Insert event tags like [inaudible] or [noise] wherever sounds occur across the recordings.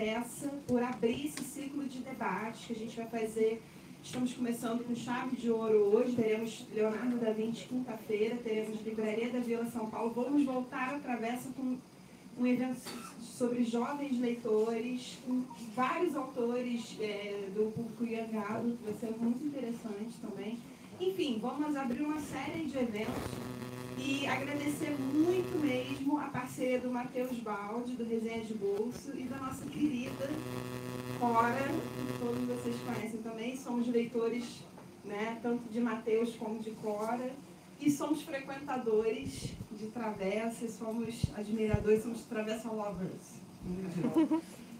Travessa por abrir esse ciclo de debates que a gente vai fazer. Estamos começando com chave de ouro hoje, teremos Leonardo da Vinci quinta-feira, teremos Livraria da Vila São Paulo. Vamos voltar à Travessa com um evento sobre jovens leitores, com vários autores é, do público Young Adult, vai ser muito interessante também. Enfim, vamos abrir uma série de eventos e agradecer muito mesmo a parceria do Matheus Baldi, do Resenha de Bolso, e da nossa querida Cora, que todos vocês conhecem também. Somos leitores, né, tanto de Matheus como de Cora. E somos frequentadores de Travessa, somos admiradores, somos Travessa Lovers.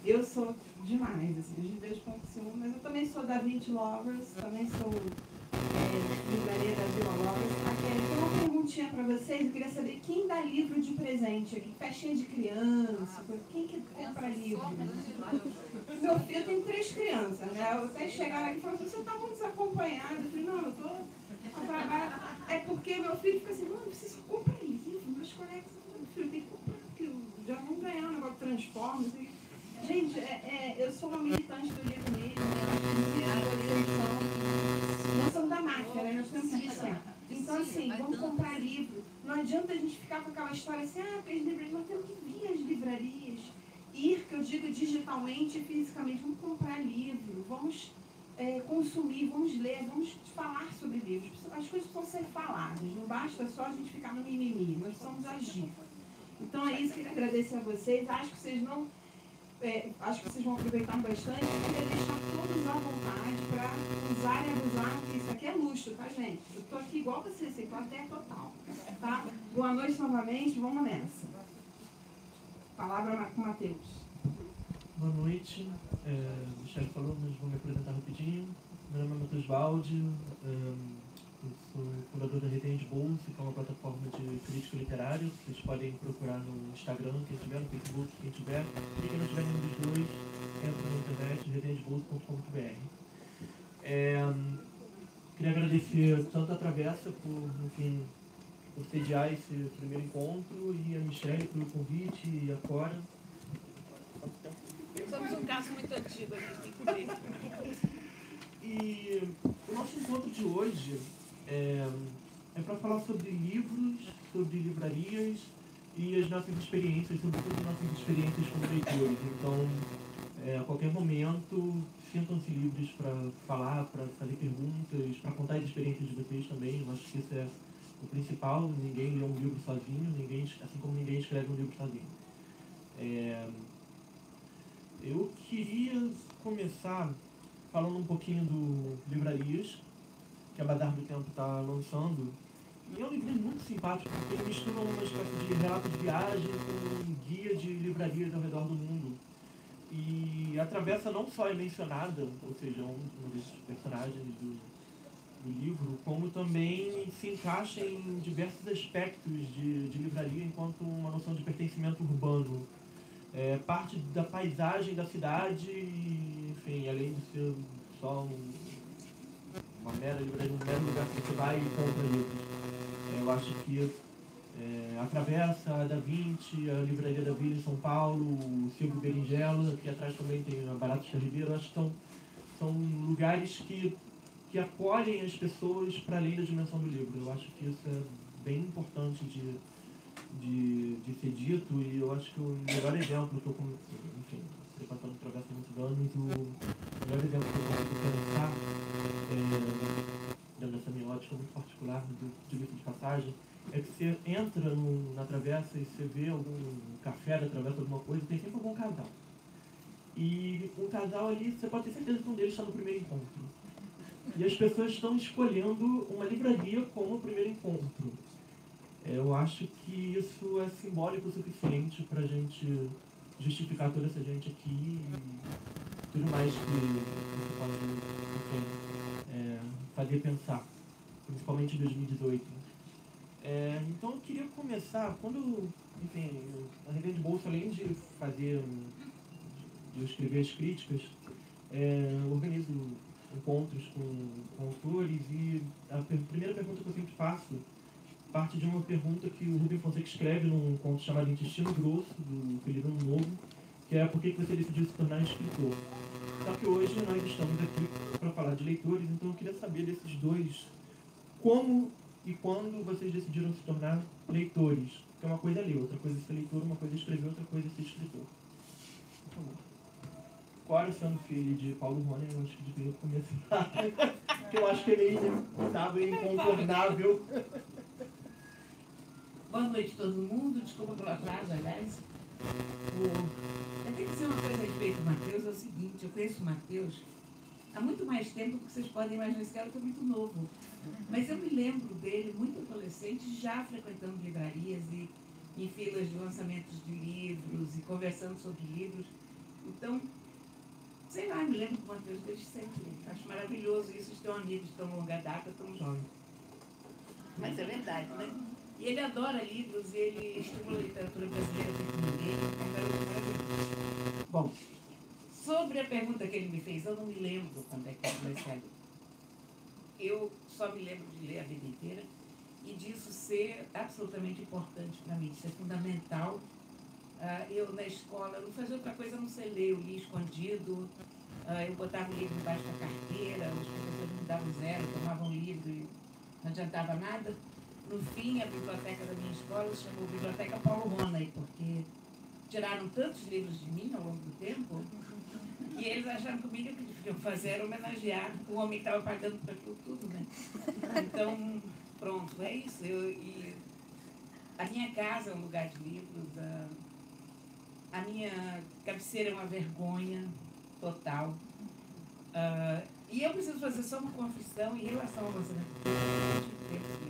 Eu sou demais, assim, vejo como ciúme, mas eu também sou da Vinci Lovers, também sou é, livraria da Vila Lovers. Aqui, uma perguntinha para vocês, eu queria saber quem dá livro de presente aqui, festinha de criança, quem que compra livro? Meu filho tem três crianças, né? Vocês chegaram aqui e falaram, você está muito desacompanhado. Eu falei, não, eu tô é porque meu filho fica assim, mano, você só compra livro, meus colegas, meu filho tem que comprar, porque já vão ganhar um negócio de Transformers. Gente, é, é, eu sou uma militante do livro mesmo, né? Nós temos que. Então, assim, vamos comprar livro. Não adianta a gente ficar com aquela história assim, ah, porque as livrarias, nós temos que vir às livrarias. Ir, que eu digo digitalmente e fisicamente, vamos comprar livro, vamos é, consumir, vamos ler, vamos falar sobre livros. As coisas precisam ser faladas, não basta só a gente ficar no mimimi, nós precisamos agir. Então é isso que eu queria agradecer a vocês. Acho que vocês não. É, acho que vocês vão aproveitar bastante. Queria deixar todos à vontade para usar e abusar, porque isso aqui é luxo, tá, gente? Eu estou aqui igual vocês, assim, plateia total. Tá? Boa noite novamente, vamos nessa. Palavra com Matheus. Boa noite. É, o chefe falou, mas vou me apresentar rapidinho. Meu nome é Matheus Baldi, é, sou fundador da Resenha de que é uma plataforma de crítica literária. Vocês podem procurar no Instagram, quem tiver, no Facebook, quem tiver. E quem não tiver nenhum dos dois, entra na internet, resenhadebolsa.com.br. É, queria agradecer tanto a Travessa por, enfim, por sediar esse primeiro encontro e a Michelle pelo convite e a Cora Somos um caso muito antigo, a gente tem que ver. E o nosso encontro de hoje é, é para falar sobre livros, sobre livrarias e as nossas experiências, sobretudo as nossas experiências como leitores. Então, é, a qualquer momento, sintam-se livres para falar, para fazer perguntas, para contar as experiências de vocês também. Eu acho que isso é o principal. Ninguém lê um livro sozinho, ninguém, assim como ninguém escreve um livro sozinho. É, eu queria começar falando um pouquinho do Livrarias, que a Badar do Tempo está lançando. E é um livro muito simpático, porque ele mistura uma espécie de relato de viagem com um guia de livrarias ao redor do mundo. E a travessa não só é mencionada, ou seja, um, um dos personagens do, do livro, como também se encaixa em diversos aspectos de, de livraria enquanto uma noção de pertencimento urbano é, parte da paisagem da cidade, enfim, além de ser só um, uma mera livraria, um mero lugar que você vai e compra livros. Eu acho que é, a a Da Vinci, a Livraria da Vila em São Paulo, o Silvio Berinjela, aqui atrás também tem a Barato da Ribeiro, acho que são, são lugares que, que acolhem as pessoas para além da dimensão do livro. Eu acho que isso é bem importante de de, de ser dito e eu acho que o melhor exemplo que eu, enfim, frequentando Travessa há muitos anos, o melhor exemplo que eu consigo pensar, é, dentro dessa minha ótica muito particular do direito de passagem, é que você entra no, na travessa e você vê algum café da travessa, alguma coisa, tem sempre algum casal. E um casal ali, você pode ter certeza que um deles está no primeiro encontro. E as pessoas estão escolhendo uma livraria como o primeiro encontro. Eu acho que isso é simbólico o suficiente para a gente justificar toda essa gente aqui e tudo mais que você pode é, fazer pensar, principalmente em 2018. É, então eu queria começar, quando, enfim, a Rede de Bolsa, além de fazer, de escrever as críticas, é, organizo encontros com, com autores e a primeira pergunta que eu sempre faço parte de uma pergunta que o Rubem Fonseca escreve num conto chamado Intestino Grosso, do Felipe Novo, que é por que você decidiu se tornar escritor. Só que hoje nós estamos aqui para falar de leitores, então eu queria saber desses dois, como e quando vocês decidiram se tornar leitores. Porque uma coisa é ler, outra coisa é ser leitor, uma coisa é escrever, outra coisa é ser escritor. Por favor. Cora, sendo filho de Paulo Rony, eu acho que devia começar. [laughs] Porque eu acho que ele estava incontornável. Boa noite todo mundo, desculpa pelo atraso, aliás. Eu tenho que dizer uma coisa a respeito do Matheus, é o seguinte, eu conheço o Matheus há muito mais tempo do que vocês podem imaginar, esse cara muito novo. Mas eu me lembro dele, muito adolescente, já frequentando livrarias e em filas de lançamentos de livros e conversando sobre livros. Então, sei lá, me lembro do Matheus desde sempre. Acho maravilhoso isso de ter de tão longa data, tão jovem. Mas é verdade, né? E ele adora livros e ele estimula a literatura brasileira com ninguém. É Bom, sobre a pergunta que ele me fez, eu não me lembro quando é que eu comecei a ler. Eu só me lembro de ler a vida inteira e disso ser absolutamente importante para mim, ser fundamental. Uh, eu na escola não fazia outra coisa não ser ler, eu lia escondido, uh, eu botava o livro embaixo da carteira, os professores me davam zero, tomavam um livro e não adiantava nada no fim, a biblioteca da minha escola se chamou Biblioteca Paulo Ronay, porque tiraram tantos livros de mim ao longo do tempo e eles acharam que o mínimo que deviam fazer homenagear o homem que estava pagando por aquilo tudo, né? Então, pronto, é isso. Eu, e a minha casa é um lugar de livros, a, a minha cabeceira é uma vergonha total. Uh, e eu preciso fazer só uma confissão em relação ao lançamento do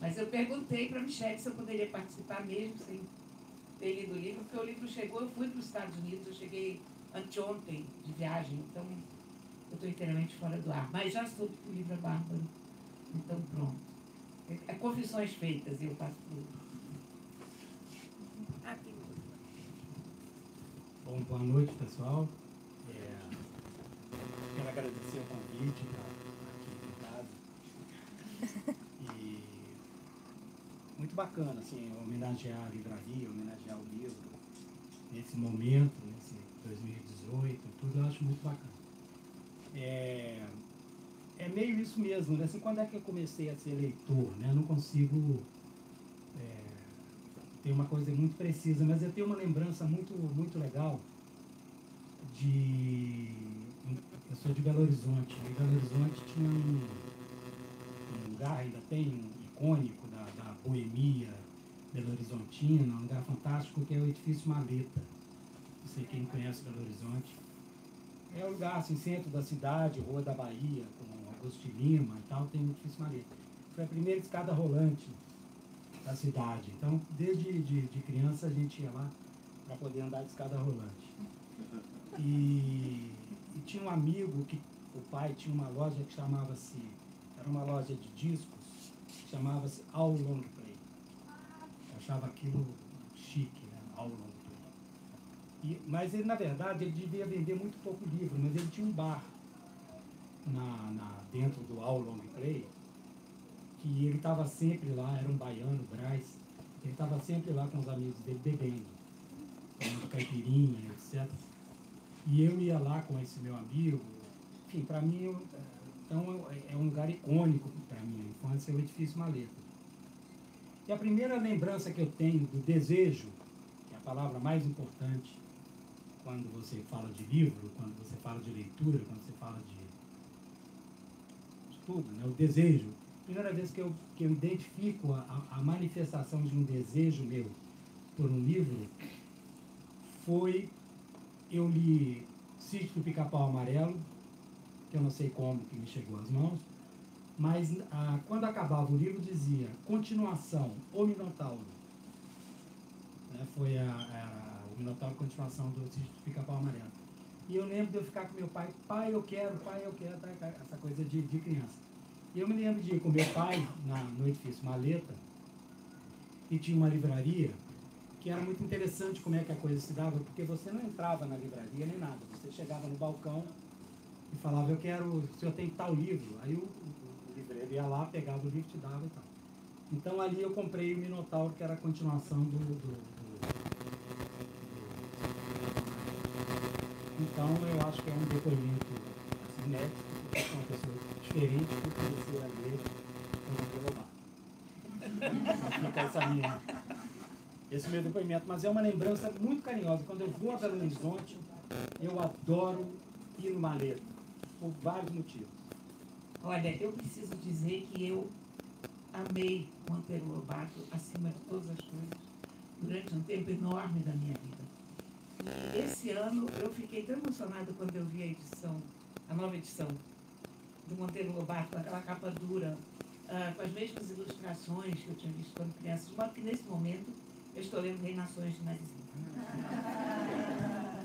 mas eu perguntei para a Michelle se eu poderia participar mesmo sem ter lido o livro, porque o livro chegou, eu fui para os Estados Unidos, eu cheguei anteontem de viagem, então eu estou inteiramente fora do ar. Mas já soube que o livro é bárbaro, então pronto. É, confissões feitas e eu passo por. Aqui. Bom, boa noite, pessoal. É, quero agradecer o convite para aqui em casa [laughs] muito bacana, assim, homenagear a livraria, homenagear o livro, nesse momento, nesse 2018, tudo, eu acho muito bacana. É, é meio isso mesmo, né? Assim, quando é que eu comecei a ser leitor, né? Eu não consigo é, ter uma coisa muito precisa, mas eu tenho uma lembrança muito, muito legal de... Eu sou de Belo Horizonte, e Belo Horizonte tinha um, um lugar, ainda tem um icônico, Boemia, Belo Horizontina, um lugar fantástico que é o edifício Maleta. Não sei quem conhece Belo Horizonte. É um lugar assim, centro da cidade, Rua da Bahia, com Augusto Lima e tal, tem o edifício Maleta. Foi a primeira escada rolante da cidade. Então, desde de, de criança a gente ia lá para poder andar de escada rolante. E, e, tinha um amigo que o pai tinha uma loja que chamava-se, era uma loja de discos, chamava-se All Long achava aquilo chique, né? ao longo e, Mas ele, na verdade, ele devia vender muito pouco livro, mas ele tinha um bar na, na, dentro do All Long Play, que ele estava sempre lá, era um baiano, Braz, ele estava sempre lá com os amigos dele bebendo, tomando caipirinha, etc. E eu ia lá com esse meu amigo, enfim, para mim, eu, então é um lugar icônico para mim, a infância é o edifício Maleta. E a primeira lembrança que eu tenho do desejo, que é a palavra mais importante quando você fala de livro, quando você fala de leitura, quando você fala de, de tudo, né? o desejo. Primeira vez que eu, que eu identifico a, a manifestação de um desejo meu por um livro foi eu li Sítio do Pica-Pau Amarelo, que eu não sei como que me chegou às mãos, mas ah, quando acabava o livro dizia continuação, o Minotauro. Né, foi a, a, o Minotauro continuação do Pica-Pau Amarelo. E eu lembro de eu ficar com meu pai, pai eu quero, pai eu quero, tá, tá, essa coisa de, de criança. E eu me lembro de ir com meu pai na, no edifício Maleta, e tinha uma livraria, que era muito interessante como é que a coisa se dava, porque você não entrava na livraria nem nada, você chegava no balcão e falava, eu quero, o senhor tem tal livro. Aí o, ele ia lá, pegava o livro, te dava e tal. Então ali eu comprei o Minotauro, que era a continuação do, do, do, Então, eu acho que é um depoimento assim, inédito, sou uma pessoa diferente que comecei a ler eu essa minha, esse meu depoimento. Mas é uma lembrança muito carinhosa. Quando eu vou a Belo Horizonte, eu adoro ir no Maleta, por vários motivos. Olha, eu preciso dizer que eu amei Monteiro Lobato acima de todas as coisas durante um tempo enorme da minha vida. E esse ano eu fiquei tão emocionada quando eu vi a edição, a nova edição do Monteiro Lobato, aquela capa dura, uh, com as mesmas ilustrações que eu tinha visto quando criança, de modo que nesse momento eu estou lendo Reinações de Narizinho. [laughs]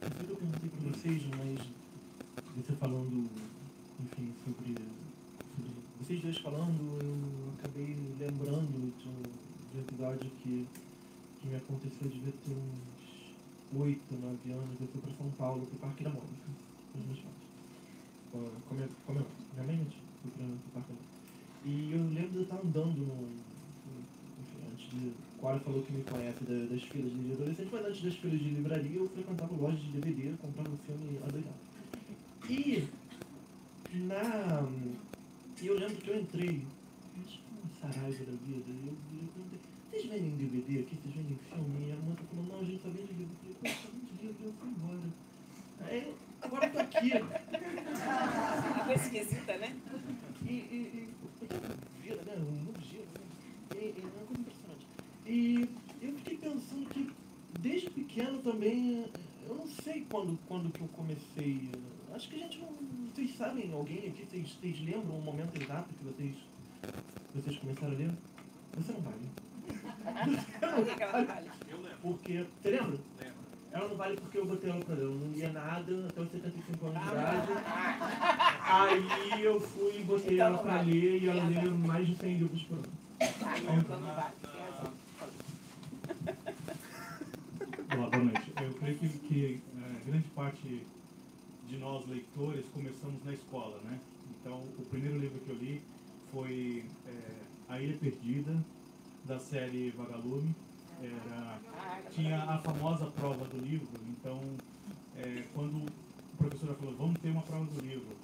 É, eu sei que eu perguntei para vocês, mas você falando, enfim, sobre, sobre, Vocês dois falando, eu acabei lembrando de um, de um episódio que, que me aconteceu, devia ter uns oito, nove anos. Eu fui para São Paulo, para o Parque da Mônica, com os meus pais. Com a, com a minha, mãe, fui para o Parque da Mônica. E eu lembro de eu estar andando no. De. Cora falou que me conhece da, das filas de adolescente, mas antes das filas de livraria eu frequentava lojas de DVD, comprando filme adoidado. E na. Eu lembro que eu entrei, acho que uma Saraiva da vida, eu, eu perguntei, vocês vendem DVD aqui? Vocês vendem filme? E a moça falou, não, a gente só vende livro. Eu falei, só vende livro, eu fui embora. Aí, agora eu tô aqui. [laughs] Uma coisa esquisita, né? E, e, e vira, né? Um mundo gira, né? E, e é uma coisa impressionante. E eu fiquei pensando que desde pequeno também, eu não sei quando, quando que eu comecei. Acho que a gente não. Vocês sabem, alguém aqui, vocês, vocês lembram o momento exato que vocês, vocês começaram a ler? Você não vale. [laughs] Não vale? Porque. Você lembra? Ela não vale porque eu botei ela pra ler. Eu não lia nada até os 75 anos de idade. Aí eu fui e botei Então ela pra vale. ler e ela lia mais de 100 livros por ano. Então não vale. Boa noite. Eu creio que, que eh, grande parte de nós leitores começamos na escola, né? Então, o primeiro livro que eu li foi eh, A Ilha Perdida, da série Vagalume. Era, tinha a famosa prova do livro, então, eh, quando o professor falou, vamos ter uma prova do livro,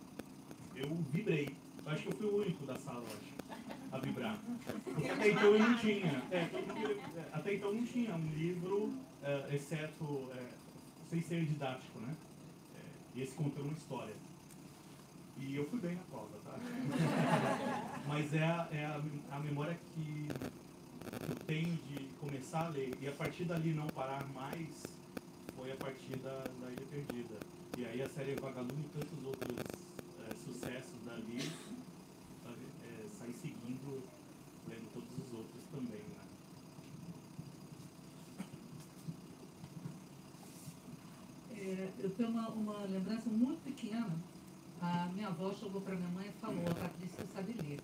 eu vibrei. Acho que eu fui o único da sala, acho, a vibrar. Porque até então eu não tinha. é, é, até então não tinha um livro, é, exceto, é, sem ser didático, né? Esse contando uma história. E eu fui bem na prova, tá? [laughs] Mas é, a, é a, a memória que eu tenho de começar a ler e a partir dali não parar mais foi a partir da, da Ilha Perdida. E aí a série Vagalume e tantos outros é, sucessos dali é, saí seguindo, lendo todos os outros também, né? É, eu tenho uma, uma lembrança muito pequena. A minha avó chegou para minha mãe e falou, a Patrícia sabe ler.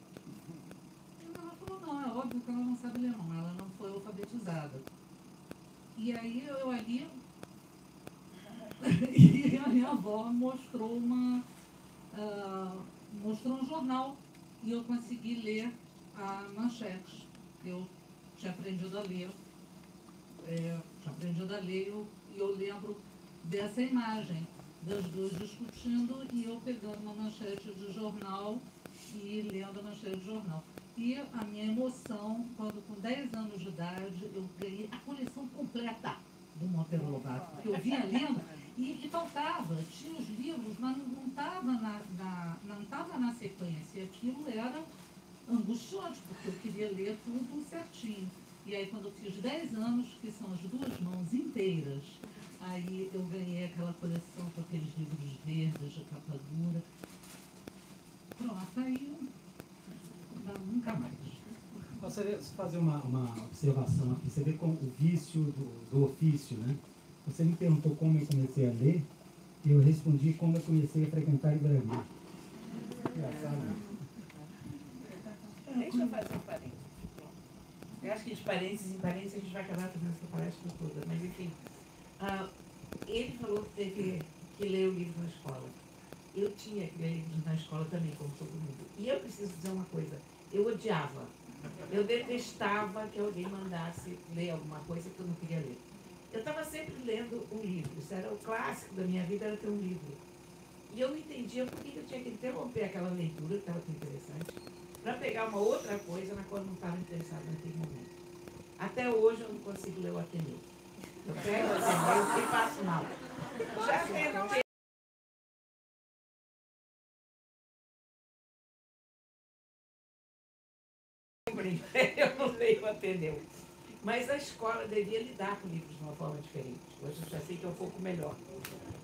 E ela falou, não, é óbvio que ela não sabe ler, não. Ela não foi alfabetizada. E aí eu ali... [laughs] e a minha avó mostrou uma... ah, mostrou um jornal e eu consegui ler a manchete. Eu tinha aprendido a ler. É, tinha aprendido a ler e eu, eu lembro dessa imagem, das duas discutindo e eu pegando uma manchete de jornal e lendo a manchete de jornal. E a minha emoção, quando com 10 anos de idade eu ganhei a coleção completa do Monteiro Lobato, porque eu vinha lendo e, e faltava, tinha os livros, mas não estava na, na, não tava na sequência. E aquilo era angustiante, porque eu queria ler tudo certinho. E aí quando eu fiz 10 anos, que são as duas mãos inteiras, aí eu ganhei aquela coleção com aqueles livros verdes de capa dura. Pronto, aí não, nunca mais. Gostaria de fazer uma, uma observação aqui. Você vê como o vício do, do ofício, né? Você me perguntou como eu comecei a ler, e eu respondi como eu comecei a frequentar a livraria. Engraçado. né? Deixa eu fazer um parênteses. Eu acho que de parênteses em parênteses a gente vai acabar fazendo essa palestra toda, mas enfim. Ah, ele falou que teve que ler o livro na escola. Eu tinha que ler livros na escola também, como todo mundo. E eu preciso dizer uma coisa, eu odiava. Eu detestava que alguém mandasse ler alguma coisa que eu não queria ler. Eu estava sempre lendo um livro, isso era o clássico da minha vida, era ter um livro. E eu não entendia por que eu tinha que interromper aquela leitura, que estava tão interessante, para pegar uma outra coisa na qual eu não estava interessado naquele momento. Até hoje eu não consigo ler o Ateneu. Eu pego o Ateneu e passo mal. Já. Eu não leio Ateneu. Mas a escola devia lidar com livros de uma forma diferente. Hoje eu já sei que é um pouco melhor.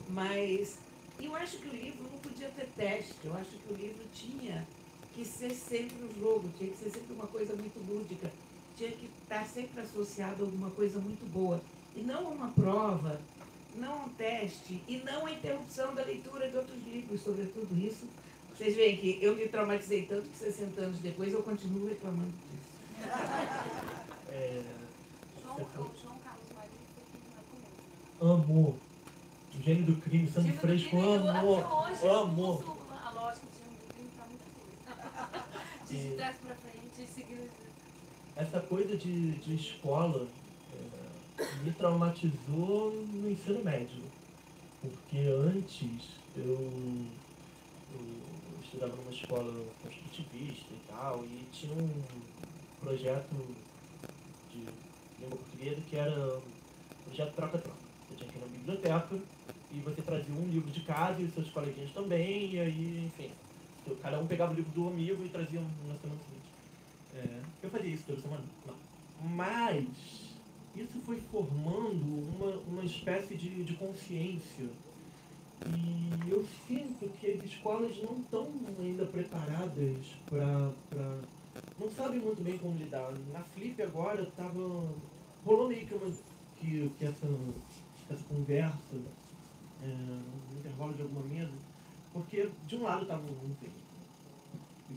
Mas eu acho que o livro não podia ter teste. Eu acho que o livro tinha que ser sempre um jogo, tinha que ser sempre uma coisa muito lúdica, tinha que estar sempre associado a alguma coisa muito boa. E não a uma prova, não a um teste, e não a interrupção da leitura de outros livros sobre tudo isso. Vocês veem que eu me traumatizei tanto que 60 anos depois eu continuo reclamando disso. [laughs] É, João, João Carlos Marinho foi filho na amo. O gênio do crime, sangue Tipo, fresco, eu- amo. até hoje eu amo. uso a lógica de um crime pra muita coisa. [laughs] De trás pra frente e seguir. Essa coisa de, de escola me traumatizou no ensino médio. Porque antes eu, eu estudava numa escola construtivista e tal, e tinha um projeto de língua portuguesa que era um projeto troca-troca. Você tinha que ir na biblioteca e você trazia um livro de casa e os seus coleguinhas também, e aí, enfim, cada um pegava o livro do amigo e trazia um na semana seguinte. É, eu fazia isso toda semana? Não. Mas isso foi formando uma, uma espécie de, de consciência. E eu sinto que as escolas não estão ainda preparadas para. não sabem muito bem como lidar. Na Flip agora tava. rolou meio que, uma, que, que essa, essa conversa é, no intervalo de alguma mesa, porque de um lado estavam, enfim, os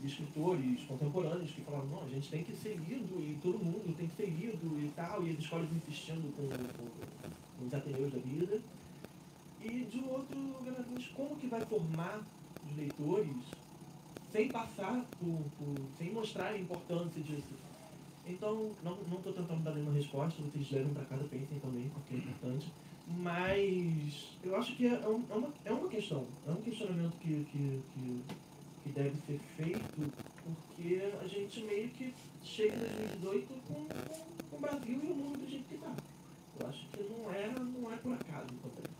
escritores contemporâneos que falavam, não, a gente tem que ser lido e todo mundo tem que ser lido e tal, e as escolas insistindo com, com, com os ateneus da vida. E de outro como que vai formar os leitores sem passar por, por sem mostrar a importância disso? Então, não estou tentando dar nenhuma resposta, vocês levam para casa, pensem também, porque é importante. Mas eu acho que é, um- é uma, é uma questão, é um questionamento que, que, que, que deve ser feito, porque a gente meio que chega em 2018 com, com, com o Brasil e o mundo do jeito que está. Eu acho que não é, não é por acaso também.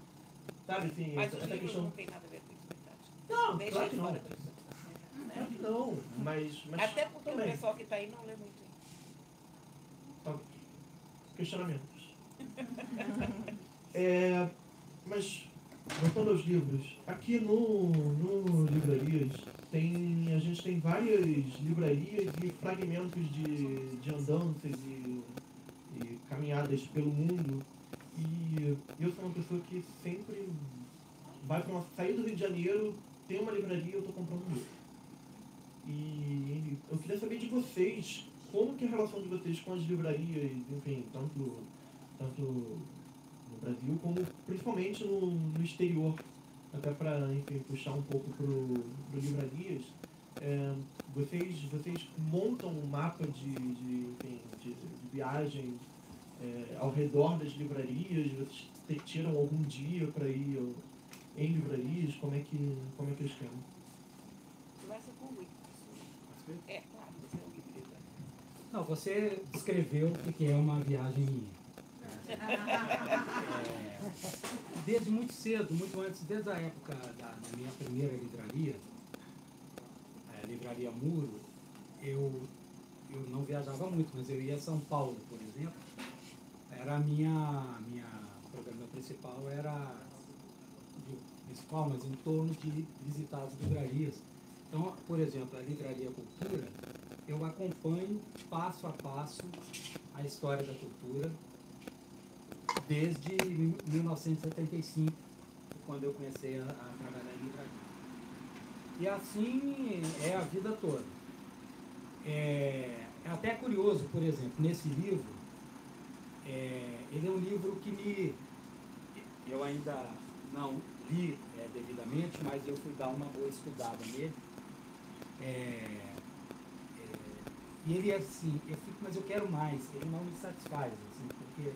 Sabe assim, Mas essa, essa questão. não tem nada a ver com isso, verdade. Não, Deixa claro que não. fora disso. Claro que não, mas. mas Até porque também. o pessoal que está aí não lê muito isso. Tá. Questionamentos. [laughs] É, mas, voltando aos livros, aqui no, no Livrarias, tem, a gente tem várias livrarias e fragmentos de, de andanças e, e caminhadas pelo mundo. E eu sou uma pessoa que sempre vai para uma sair do Rio de Janeiro, tem uma livraria, eu estou comprando um livro. E eu queria saber de vocês, como que é a relação de vocês com as livrarias, enfim, tanto, tanto no Brasil como principalmente no, no exterior, até para puxar um pouco para o livrarias. É, vocês, vocês montam um mapa de, de, enfim, de, de viagem é, ao redor das livrarias, vocês te- tiram algum dia para ir ó, em livrarias, como é que, como é que é o esquema? Começa com o. É, claro, você é um livro. Não, você descreveu o que que é uma viagem minha. É, [laughs] desde muito cedo, muito antes, desde a época da, da minha primeira livraria, a livraria Muro, eu, eu não viajava muito, mas eu ia a São Paulo, por exemplo. Era a minha, minha programa principal era principal, mas em torno de visitar as livrarias. Então, por exemplo, a Livraria Cultura, eu acompanho passo a passo a história da cultura desde 1975, quando eu comecei a, a trabalhar em livraria. E assim é a vida toda. É, é até curioso, por exemplo, nesse livro, é, ele é um livro que me. Eu ainda não li é, devidamente, mas eu fui dar uma boa estudada nele. É, é, e ele é assim, eu fico, mas eu quero mais, ele não me satisfaz, assim, porque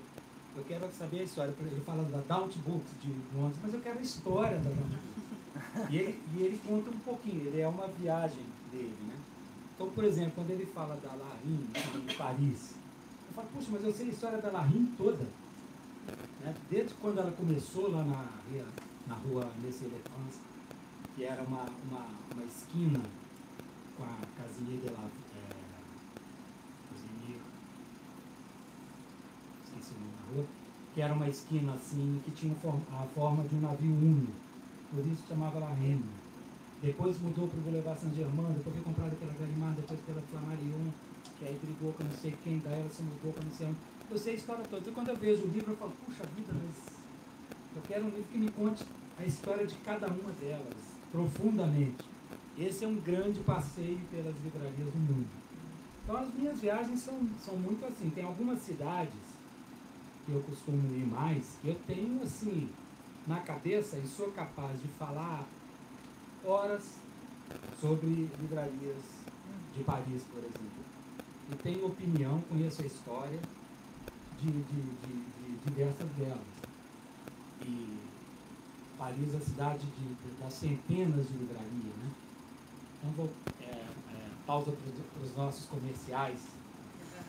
Eu quero saber a história. Ele fala da Daunt Books de Londres, mas eu quero a história da Daunt Books. E ele, e ele conta um pouquinho, ele é uma viagem dele, né? Então, por exemplo, quando ele fala da Larine, em Paris, eu falo, puxa, mas eu sei a história da Larine toda. Né? Desde quando ela começou lá na, na rua Messier France, que era uma, uma, uma esquina com a casinha de la é, Cozinheiro, da rua, que era uma esquina assim, que tinha a forma de um navio único, por isso chamava La Reine. Depois mudou para o Boulevard Saint-Germain, depois foi comprada pela Galimard, depois pela Flammarion, que aí brigou com não sei quem, daí ela se mudou para não sei onde. Eu sei a história toda. Então quando eu vejo o livro, eu falo, puxa vida, mas eu quero um livro que me conte a história de cada uma delas, profundamente. Esse é um grande passeio pelas livrarias do mundo. Então as minhas viagens são, são muito assim. Tem algumas cidades que eu costumo ir mais, eu tenho assim na cabeça e sou capaz de falar horas sobre livrarias de Paris, por exemplo. E tenho opinião, conheço a história de, de, de, de diversas delas. E Paris é a cidade de, das centenas de livrarias, né? Então vou é, é, pausa para os nossos comerciais.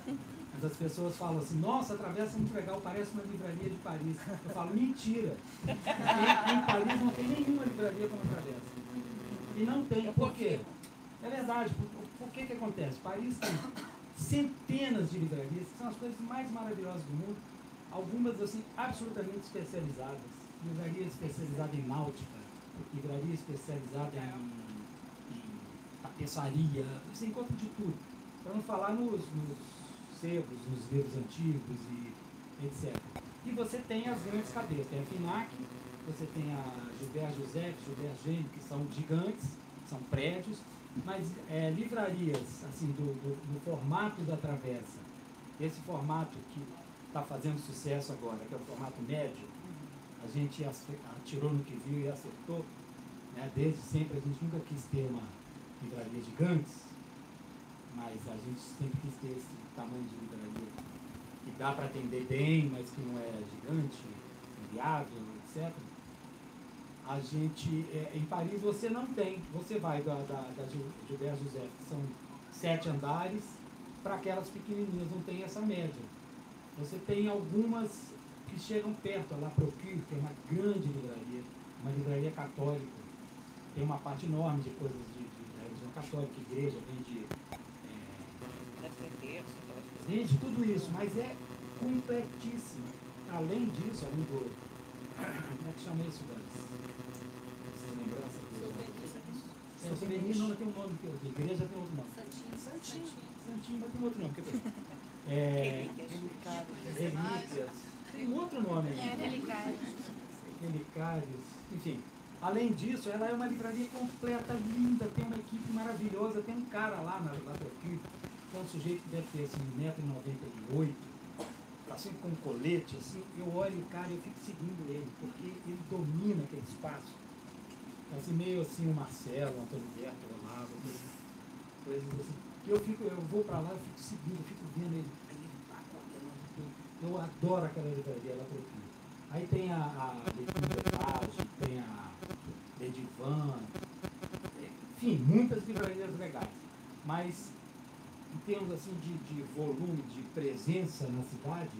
[laughs] Mas as pessoas falam assim, nossa, Travessa muito legal, parece uma livraria de Paris. Eu falo, mentira. Em, em Paris não tem nenhuma livraria como a Travessa. E não tem. Por quê? É verdade. Por, por que que acontece? Paris tem centenas de livrarias, que são as coisas mais maravilhosas do mundo. Algumas, assim, absolutamente especializadas. Livraria especializada em náutica, livraria especializada em tapeçaria, você encontra de tudo. Para não falar nos, nos sebos, nos livros antigos e etc. E você tem as grandes cadeias, tem a FINAC, você tem a Gilberto José, Gilberto Gênio, que são gigantes, são prédios, mas é, livrarias, assim, do, do, do, formato da travessa, esse formato que está fazendo sucesso agora, que é o formato médio, a gente atirou no que viu e acertou, né? desde sempre a gente nunca quis ter uma livrarias gigantes, mas a gente sempre quis ter esse tamanho de livraria que dá para atender bem, mas que não é gigante, inviável, etc. A gente, é, em Paris você não tem, você vai da, da, da José, que são sete andares, para aquelas pequenininhas, não tem essa média. Você tem algumas que chegam perto, a La Procure, que é uma grande livraria, uma livraria católica, tem uma parte enorme de coisas de católica, igreja, vende. É, vende tudo isso, mas é completíssimo. Além disso, do. Como é que chama isso, das lembranças? É, o souvenir não tem um nome, a igreja tem outro nome. Santinho. Santinho. Santinho, mas tem outro nome. [laughs] É, relíquias. Tem outro nome. É, relicários. Relicários. Enfim, Além disso, ela é uma livraria completa, linda, tem uma equipe maravilhosa, tem um cara lá na equipe, é um sujeito deve ter assim, 1,98m, está sempre com um colete, assim, eu olho o cara e eu fico seguindo ele, porque ele domina aquele espaço. Assim, meio assim o Marcelo, o Antônio Berto, o Olavo, coisas assim. Eu, fico, eu vou para lá, eu fico seguindo, eu fico vendo ele. Tá eu adoro aquela livraria lá por Aí tem a, a leitura tem a Edivan, enfim, muitas livrarias legais. Mas em termos assim de, de volume, de presença na cidade,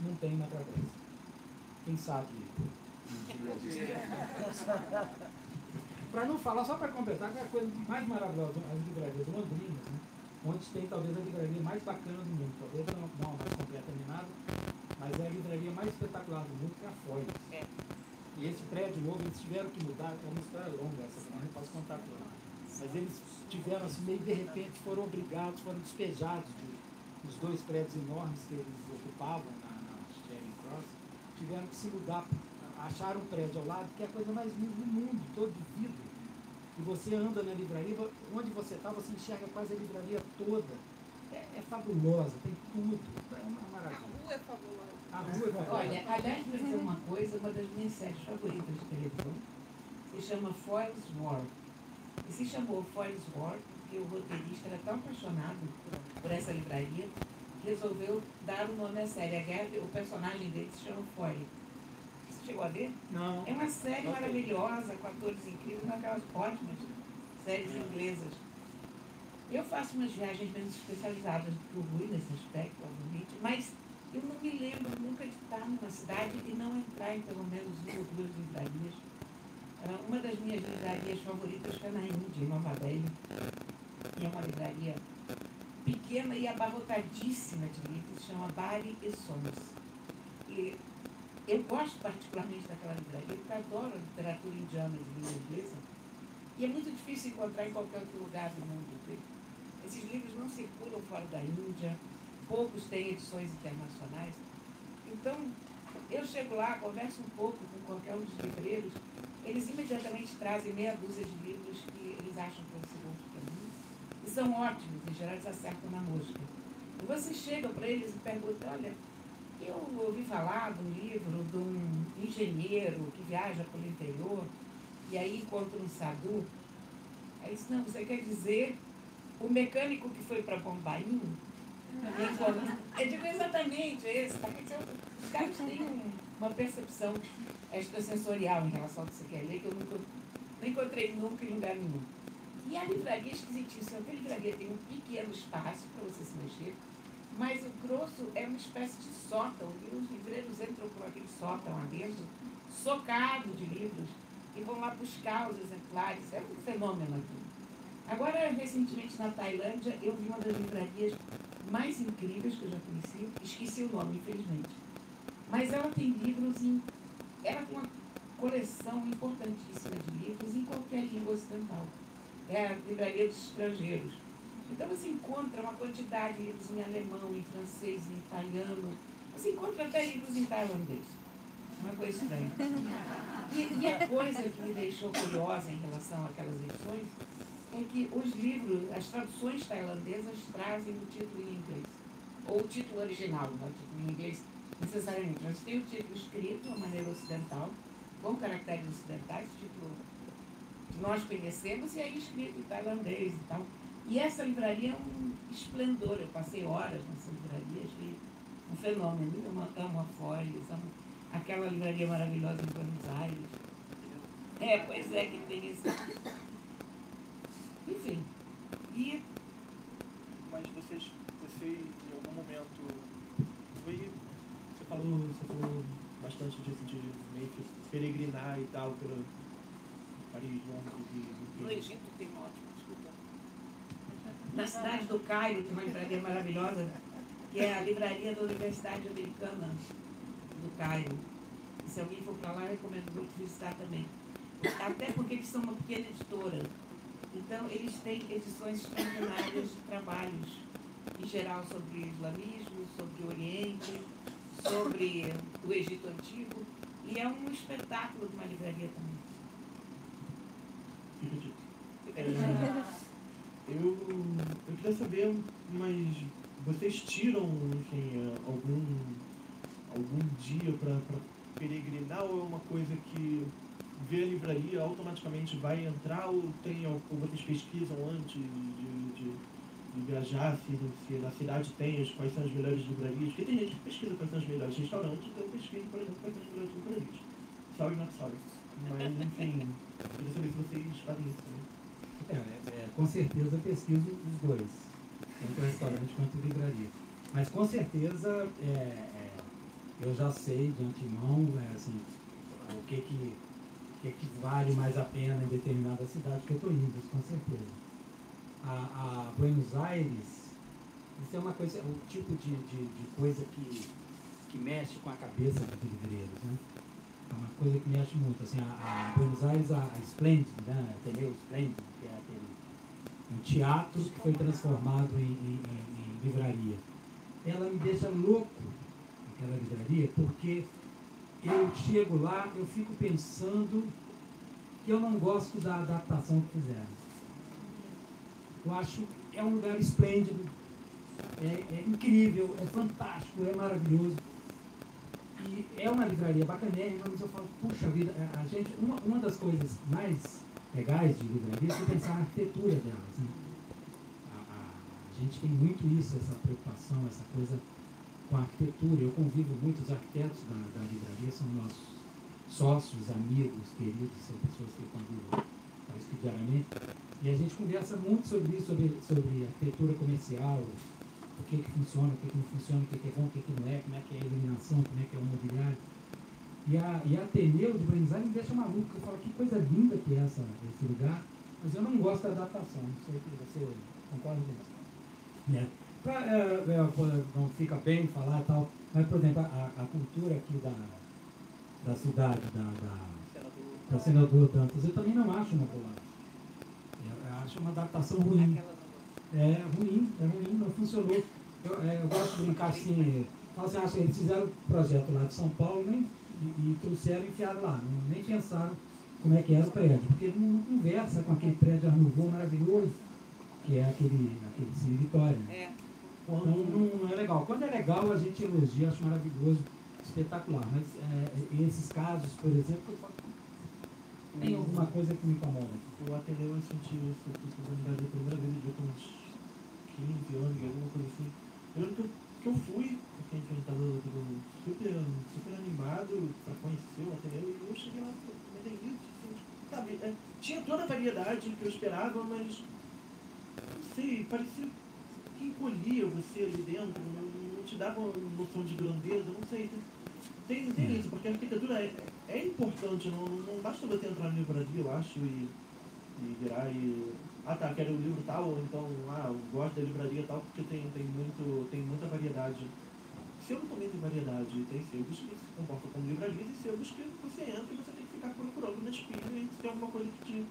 não tem na Travessa. Quem sabe [laughs] Para não falar, só para completar, que é a coisa mais maravilhosa, as livrarias londrinas, né? onde tem talvez a livraria mais bacana do mundo, talvez não, não a mais completa nem nada, mas é a livraria mais espetacular do mundo, que é a Foy. É. E esse prédio novo, eles tiveram que mudar, é uma história longa essa, não posso contar tudo. Mas eles tiveram, assim, meio de repente, foram obrigados, foram despejados de, dos dois prédios enormes que eles ocupavam na, na Charing Cross, tiveram que se mudar, acharam um prédio ao lado, que é a coisa mais linda do mundo, todo de vidro. E você anda na livraria, onde você está, você enxerga quase a livraria toda. É, é fabulosa, tem tudo. É uma maravilha. A rua é fabulosa. A rua é fabulosa. Olha, aliás, vou dizer uma coisa, uma das minhas séries favoritas de televisão se chama Foyles War. E se chamou Foyles War porque o roteirista era tão apaixonado por essa livraria resolveu dar o nome à série. A guerra, o personagem dele se chama Foy. Você chegou a ver? Não. É uma série maravilhosa, com atores incríveis, uma daquelas ótimas séries inglesas. Eu faço umas viagens menos especializadas do que o Rui nesse aspecto, obviamente, mas eu não me lembro nunca de estar numa cidade e não entrar em pelo menos uma ou duas livrarias. Uma das minhas livrarias favoritas foi na Índia, em Nova Delhi. E é uma livraria pequena e abarrotadíssima de livros, chama Bari e Sons. E eu gosto particularmente daquela livraria, porque adoro literatura indiana de língua inglesa. E é muito difícil encontrar em qualquer outro lugar do mundo. Esses livros não circulam fora da Índia, poucos têm edições internacionais. Então, eu chego lá, converso um pouco com qualquer um dos livreiros, eles imediatamente trazem meia dúzia de livros que eles acham que vão ser bons para mim. E são ótimos, em geral eles acertam na mosca. E você chega para eles e pergunta, olha, eu ouvi falar de um livro de um engenheiro que viaja pelo interior e aí encontra um sadhu. Aí diz, não, você quer dizer o mecânico que foi para Bombaim? também encontra- Eu digo exatamente esse. dizer, Os caras têm um- uma percepção extrasensorial em relação ao que você quer ler, que eu nunca, não encontrei nunca em lugar nenhum. E a livraria é esquisitíssima, a livraria tem um pequeno espaço para você se mexer, mas o grosso é uma espécie de sótão, e os livreiros entram por aquele sótão lá dentro, socado de livros, e vão lá buscar os exemplares. É um fenômeno aqui. Agora, recentemente na Tailândia, eu vi uma das livrarias mais incríveis que eu já conheci, esqueci o nome, infelizmente. Mas ela tem livros em. Ela tem uma coleção importantíssima de livros em qualquer língua ocidental. É a livraria dos estrangeiros. Então você encontra uma quantidade de livros em alemão, em francês, em italiano. Você encontra até livros em tailandês. Uma coisa estranha. E, e a coisa que me deixou curiosa em relação àquelas edições é que os livros, as traduções tailandesas trazem o título em inglês. Ou o título original, não é o título em inglês necessariamente. Mas tem o título escrito de uma maneira ocidental, com caracteres ocidentais, título que nós conhecemos, e aí escrito em tailandês e tal. E essa livraria é um esplendor. Eu passei horas nessa livraria, achei um fenômeno. Eu amo- a Folhas, amo aquela livraria maravilhosa em Buenos Aires. É, pois é que tem esse. Enfim. E Mas vocês, você em algum momento foi, você falou, você falou bastante disso de meio que peregrinar e tal pelo Paris, Londres e No. Egito tem uma ótima, desculpa. na cidade do Cairo tem uma livraria maravilhosa, que é a livraria da Universidade Americana do Cairo. Se alguém for para lá, eu recomendo muito visitar também. Até porque eles são uma pequena editora. Então, eles têm edições extraordinárias de trabalhos, em geral sobre islamismo, sobre o Oriente, sobre o Egito Antigo. E é um espetáculo de uma livraria também. É, eu, eu queria saber, mas vocês tiram, enfim, é, algum, algum dia para peregrinar ou é uma coisa que vê a livraria automaticamente vai entrar ou, tem, ou vocês pesquisam antes de, de, de viajar, se, se na cidade tem, quais são as melhores livrarias? Porque tem gente que pesquisa quais são as melhores restaurantes, eu pesquiso, por exemplo, quais são as melhores livrarias. Sorry, not sorry. Mas, enfim, queria saber se vocês fazem isso também. É, é, com certeza eu pesquiso os dois, tanto restaurante quanto livraria. Mas com certeza é, é, eu já sei de antemão é, assim, o que que, que que vale mais a pena em determinada cidade que eu estou indo, com certeza. A, a Buenos Aires, isso é uma coisa, o tipo de, de, de coisa que, que mexe com a cabeça dos livreiros, né? É uma coisa que mexe muito. Assim, a, a Buenos Aires, a, a Splendid, né? Entendeu? Splendid, que é aquele um teatro que foi transformado em, em- em- em livraria. Ela me deixa louco, aquela livraria, porque eu chego lá, eu fico pensando que eu não gosto da adaptação que fizeram. Eu acho que é um lugar esplêndido, é, é incrível, é fantástico, é maravilhoso. E é uma livraria bacanérrima, mas eu falo, puxa vida, a gente, uma, uma das coisas mais legais de livraria é pensar na arquitetura delas. Né? A, a A gente tem muito isso, essa preocupação, essa coisa com a arquitetura. Eu convivo muitos arquitetos da, da livraria, são nossos sócios, amigos, queridos, são pessoas que eu convivo diariamente. E a gente conversa muito sobre isso, sobre, sobre arquitetura comercial, o que, que funciona, o que, que não funciona, o que, que é bom, o que, que não é, como é que é a iluminação, como é que é o mobiliário. E a, e a Ateneu de Buenos Aires me deixa maluco, eu falo que coisa linda que é essa, esse lugar, mas eu não gosto da adaptação, não sei se você concorda com isso. Né? Pra, é, é, não fica bem falar tal, mas, por exemplo, a, a cultura aqui da, da cidade, da, da, da Senador Dantas, eu também não acho uma boa. Acho uma adaptação ruim. É ruim, é ruim, não funcionou. Eu, é, eu gosto de brincar assim, falo assim, ah, eles fizeram o projeto lá de São Paulo nem, e, e trouxeram e enfiaram lá, não, nem pensaram como é que era o prédio, porque não, não conversa com aquele prédio Arnuvô maravilhoso, que é aquele, aquele Cine Vitória. Né? É. Então não, não é legal. Quando é legal, a gente elogia, acho maravilhoso, espetacular. Mas é, esses casos, por exemplo, tem alguma coisa que me incomoda. O Ateneu eu senti isso, eu fui fazer a primeira vez, eu com uns 15 anos, alguma coisa assim. Eu lembro que eu, fui, porque a gente estava super, super animado para conhecer o Ateneu, e eu cheguei lá, mas é isso, assim, sabe, é, tinha toda a variedade que eu esperava, mas não sei, parecia que encolhia você ali dentro, não, não te dava uma noção de grandeza, não sei. Tem, tem isso, porque a arquitetura é, é importante, não, não basta você entrar no livraria, eu acho, e, e virar e. Ah tá, quero o livro tal, ou então, ah, eu gosto da livraria tal, porque tem, tem, muito, tem muita variedade. Sebos também tem variedade, tem sebos que se comportam como livrarias e sebos que você entra e você tem que ficar procurando na espinha e tem alguma coisa que te,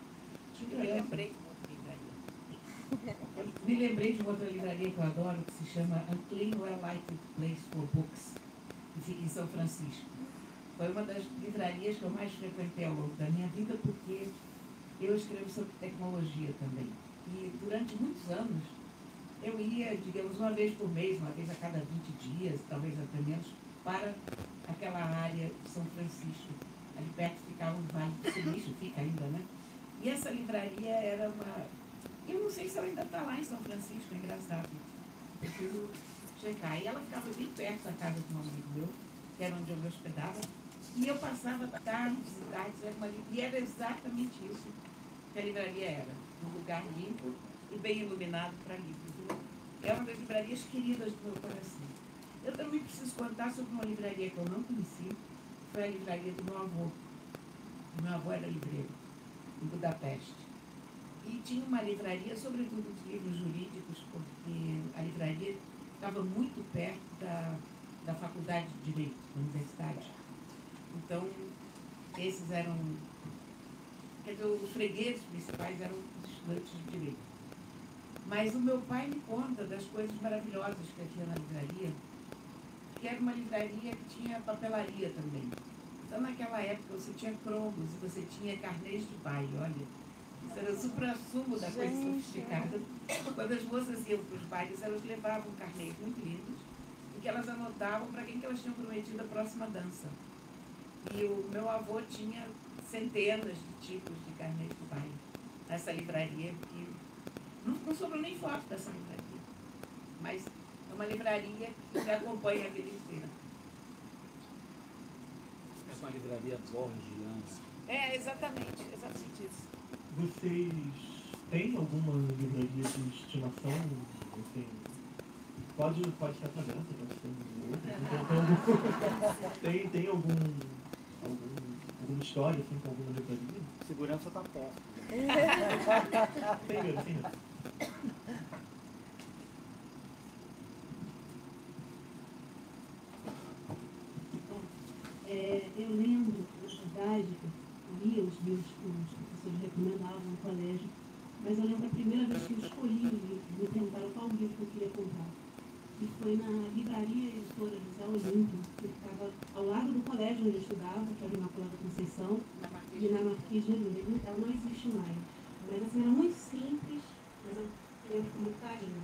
te interessa. lembrei de uma livraria. [laughs] Me lembrei de uma outra livraria que eu adoro, que se chama Unclean Well Lighted Place for Books, em São Francisco. Foi uma das livrarias que eu mais frequentei ao longo da minha vida, porque eu escrevo sobre tecnologia também. E durante muitos anos, eu ia, digamos, uma vez por mês, uma vez a cada 20 dias, talvez até menos, para aquela área de São Francisco. Ali perto ficava o Vale do Silício, fica ainda, né? E essa livraria era uma, eu não sei se ela ainda está lá em São Francisco, é engraçado. Preciso checar. E ela ficava bem perto da casa de um amigo meu, que era onde eu me hospedava. E eu passava tardes e tardes, era uma e era exatamente isso que a livraria era. Um lugar limpo e bem iluminado para livros. É uma das livrarias queridas do meu coração. Eu também preciso contar sobre uma livraria que eu não conheci, foi a livraria do meu avô. O meu avô era livreiro, em Budapeste. E tinha uma livraria, sobretudo de livros jurídicos, porque a livraria estava muito perto da, da faculdade de Direito, da universidade. Então, esses eram. Quer dizer, os fregueses principais eram os estudantes de Direito. Mas o meu pai me conta das coisas maravilhosas que havia na livraria, que era uma livraria que tinha papelaria também. Então, naquela época, você tinha cromos e você tinha carnês de baile, olha. Isso era o supra-sumo da coisa sofisticada. Quando as moças iam para os bailes, elas levavam carnês muito lindos e que elas anotavam para quem que elas tinham prometido a próxima dança. E o meu avô tinha centenas de tipos de carnês de baile nessa livraria, que não, não sobrou nem foto dessa livraria. Mas é uma livraria que me acompanha a vida inteira. É uma livraria borgiana. É, exatamente, exatamente isso. Vocês têm alguma livraria de estimação? Assim, pode, pode estar sabendo, pode ter um outro. [laughs] Tem, tem, algum, algum, alguma história assim, com alguma livraria? Segurança tá perto. Tem mesmo, tem mesmo. É, eu lembro, na verdade, eu lia os livros que recomendavam no colégio, mas eu lembro a primeira vez que eu escolhi o livro, me perguntaram qual livro que eu queria comprar. E foi na livraria editora José Olímpio, que ficava ao lado do colégio onde eu estudava, que era Imaculada Conceição, Na Marquês de na Marquês de Rio. Ela não existe mais. Mas assim, era muito simples, mas eu lembro com muito carinho.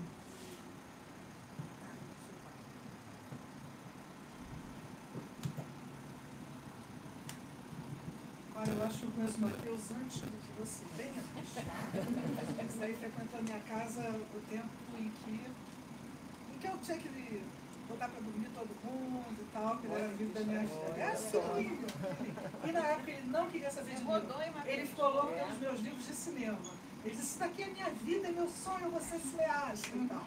Olha, o Matheus antes do que você, bem antes. Isso aí frequentou a minha casa o tempo em que, em que eu tinha que botar para dormir todo mundo e tal, que ele era amigo da minha filha. É assim. E na época ele não queria saber de mim. Ele ficou louco pelos meus livros de cinema. Ele disse, isso daqui é minha vida, é meu sonho, vou ser cineasta e tal.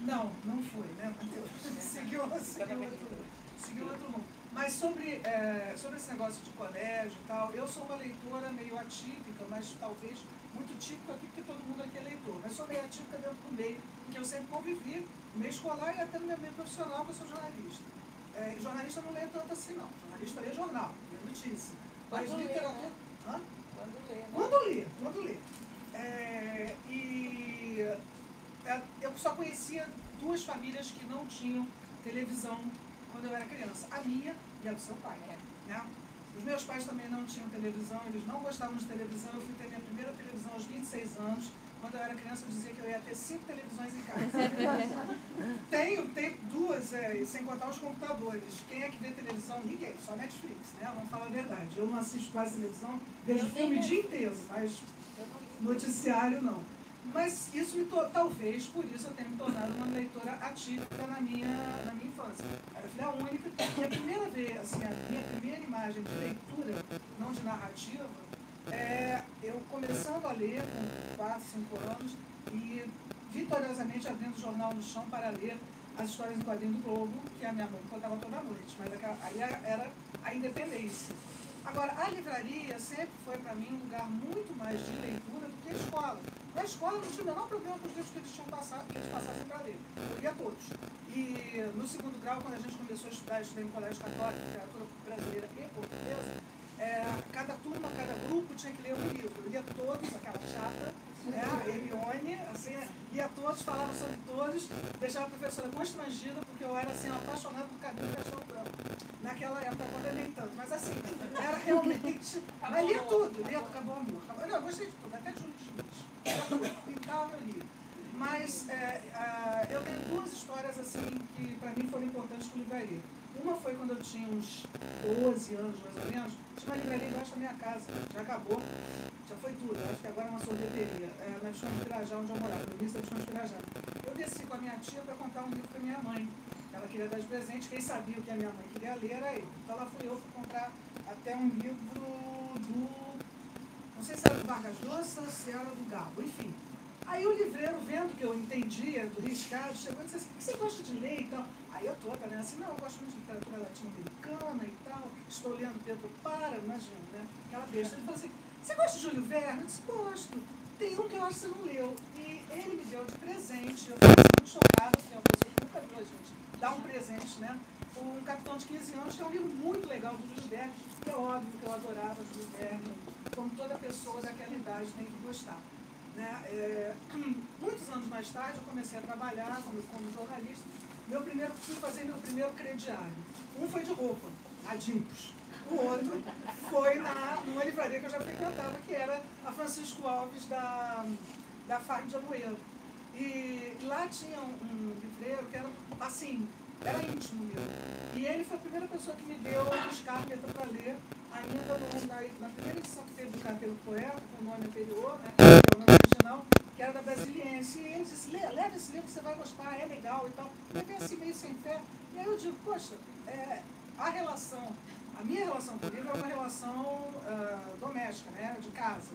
Não, não foi, né, Matheus? [laughs] Seguiu, seguiu, outro, seguiu outro mundo. Mas sobre, é, sobre esse negócio de colégio e tal, eu sou uma leitora meio atípica, mas talvez muito típica aqui, porque todo mundo aqui é leitor. Mas sou meio atípica dentro do meio em que eu sempre convivi, no meio escolar e até no meu meio profissional, que eu sou jornalista. É, jornalista não leio tanto assim, não. Jornalista lê jornal, lê notícia. Mas Quando lê, literatura... né? Hã? Quando lê, né? Quando lê, quando lê. É, e é, eu só conhecia duas famílias que não tinham televisão quando eu era criança. A minha e a do seu pai. Né? Os meus pais também não tinham televisão, eles não gostavam de televisão. Eu fui ter minha primeira televisão aos 26 anos. Quando eu era criança, eu dizia que eu ia ter cinco televisões em casa. [laughs] tenho, tenho duas, é, sem contar os computadores. Quem é que vê televisão? Ninguém, só Netflix, né? Vamos falar a verdade. Eu não assisto quase televisão, vejo filme o dia inteiro, mas noticiário não. Mas isso me talvez por isso eu tenha me tornado uma leitora atípica na minha, na minha infância. Era filha única, e a primeira vez, assim, a minha primeira imagem de leitura, não de narrativa, é eu começando a ler com 4, 5 anos e vitoriosamente abrindo o jornal no chão para ler as histórias em quadrinho do Globo, que a minha mãe contava toda noite, mas aquela- aí era a independência. Agora, a livraria sempre foi para mim um lugar muito mais de leitura do que a escola. Na escola não tinha o menor problema com os livros que eles tinham passado, que eles passassem para ler. Eu lia todos. E no segundo grau, quando a gente começou a estudar, estudei em colégio católico, literatura brasileira e portuguesa, é, cada turma, cada grupo tinha que ler um livro. Eu lia todos, aquela chata, né, a Hermione, assim, lia todos, falava sobre todos, deixava a professora constrangida, porque eu era assim, apaixonada por cabelo e cachorro branco. Naquela época, quando eu nem tanto. Mas assim, era realmente. [laughs] Mas lia tudo, lia Acabou o Amor. Acabou- Não, eu gostei de tudo, até de Júlio Schmidt. Pintava, eu lia. Mas é, ah, eu tenho duas histórias assim que para mim foram importantes com livraria. Uma foi quando eu tinha uns 12 anos, mais ou menos, tinha uma livraria embaixo da minha casa, já acabou, já foi tudo, acho que agora é uma sorveteria, é, na Visconde Pirajá, onde eu morava, no início da Visconde Pirajá. Eu desci com a minha tia para comprar um livro para minha mãe. Ela queria dar de presente, quem sabia o que a minha mãe queria ler era eu. Então lá fui eu fui comprar até um livro do. Não sei se era do Vargas Llosa ou se era do Gabo, enfim. Aí o livreiro, vendo que eu entendia do riscado, chegou e disse assim, o que você gosta de ler e tal? Aí eu toda, né? Assim, não, eu gosto muito de literatura latino-americana e tal, estou lendo Pedro Para, imagina, né? Aquela besta. Ele falou assim, você gosta de Júlio Verne? Eu disse, gosto. Tem um que eu acho que você não leu. E ele me deu de presente, eu fiquei muito chocada, porque é uma que nunca viu a gente dar um presente, né? Um Capitão de 15 anos, que é um livro muito legal do Júlio Verne, que é óbvio que eu adorava Júlio Verne, como toda pessoa daquela idade tem que gostar. Né? É, [clears throat] muitos anos mais tarde, eu comecei a trabalhar como, como jornalista. Meu primeiro, fui fazer meu primeiro crediário. Um foi de roupa, a Dimpos. O outro foi na, numa livraria que eu já frequentava, que era a Francisco Alves da, da Farm de Amoeiro. E lá tinha um, um livreiro que era, assim, era íntimo meu. E ele foi a primeira pessoa que me deu os carpeta para ler, ainda no, na, na primeira edição que teve do Carteiro Poeta, com o nome anterior, né, que é o nome original, que era da Brasiliense. E ele disse, "Le- leva esse livro, você vai gostar, é legal e tal. Fiquei assim, meio sem fé. E aí eu digo, poxa, é, a relação, a minha relação com o livro é uma relação ah, doméstica, né, de casa.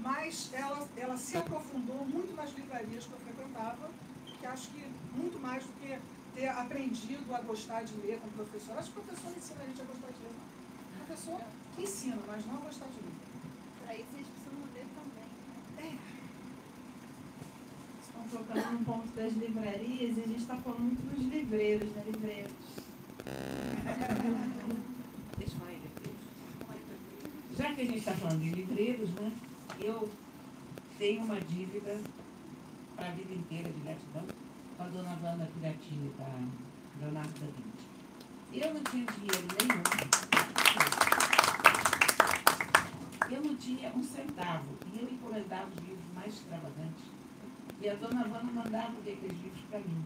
Mas ela, ela se aprofundou muito nas livrarias que eu frequentava, que acho que muito mais do que ter aprendido a gostar de ler como professor. Acho que o professor ensina a gente a gostar de ler. O professor ensina, mas não a gostar de ler. Aí vocês precisam ler também. Estão tocando num ponto das livrarias e a gente está falando muito dos livreiros, né? Livreiros. Já que a gente está falando de livreiros, né? Eu tenho uma dívida para a vida inteira de gratidão com a dona Wanda Piratini, da Leonardo da Vinci. Eu não tinha dinheiro nenhum. Eu não tinha um centavo. E eu encomendava os livros mais extravagantes. E a dona Wanda mandava aqueles livros para mim.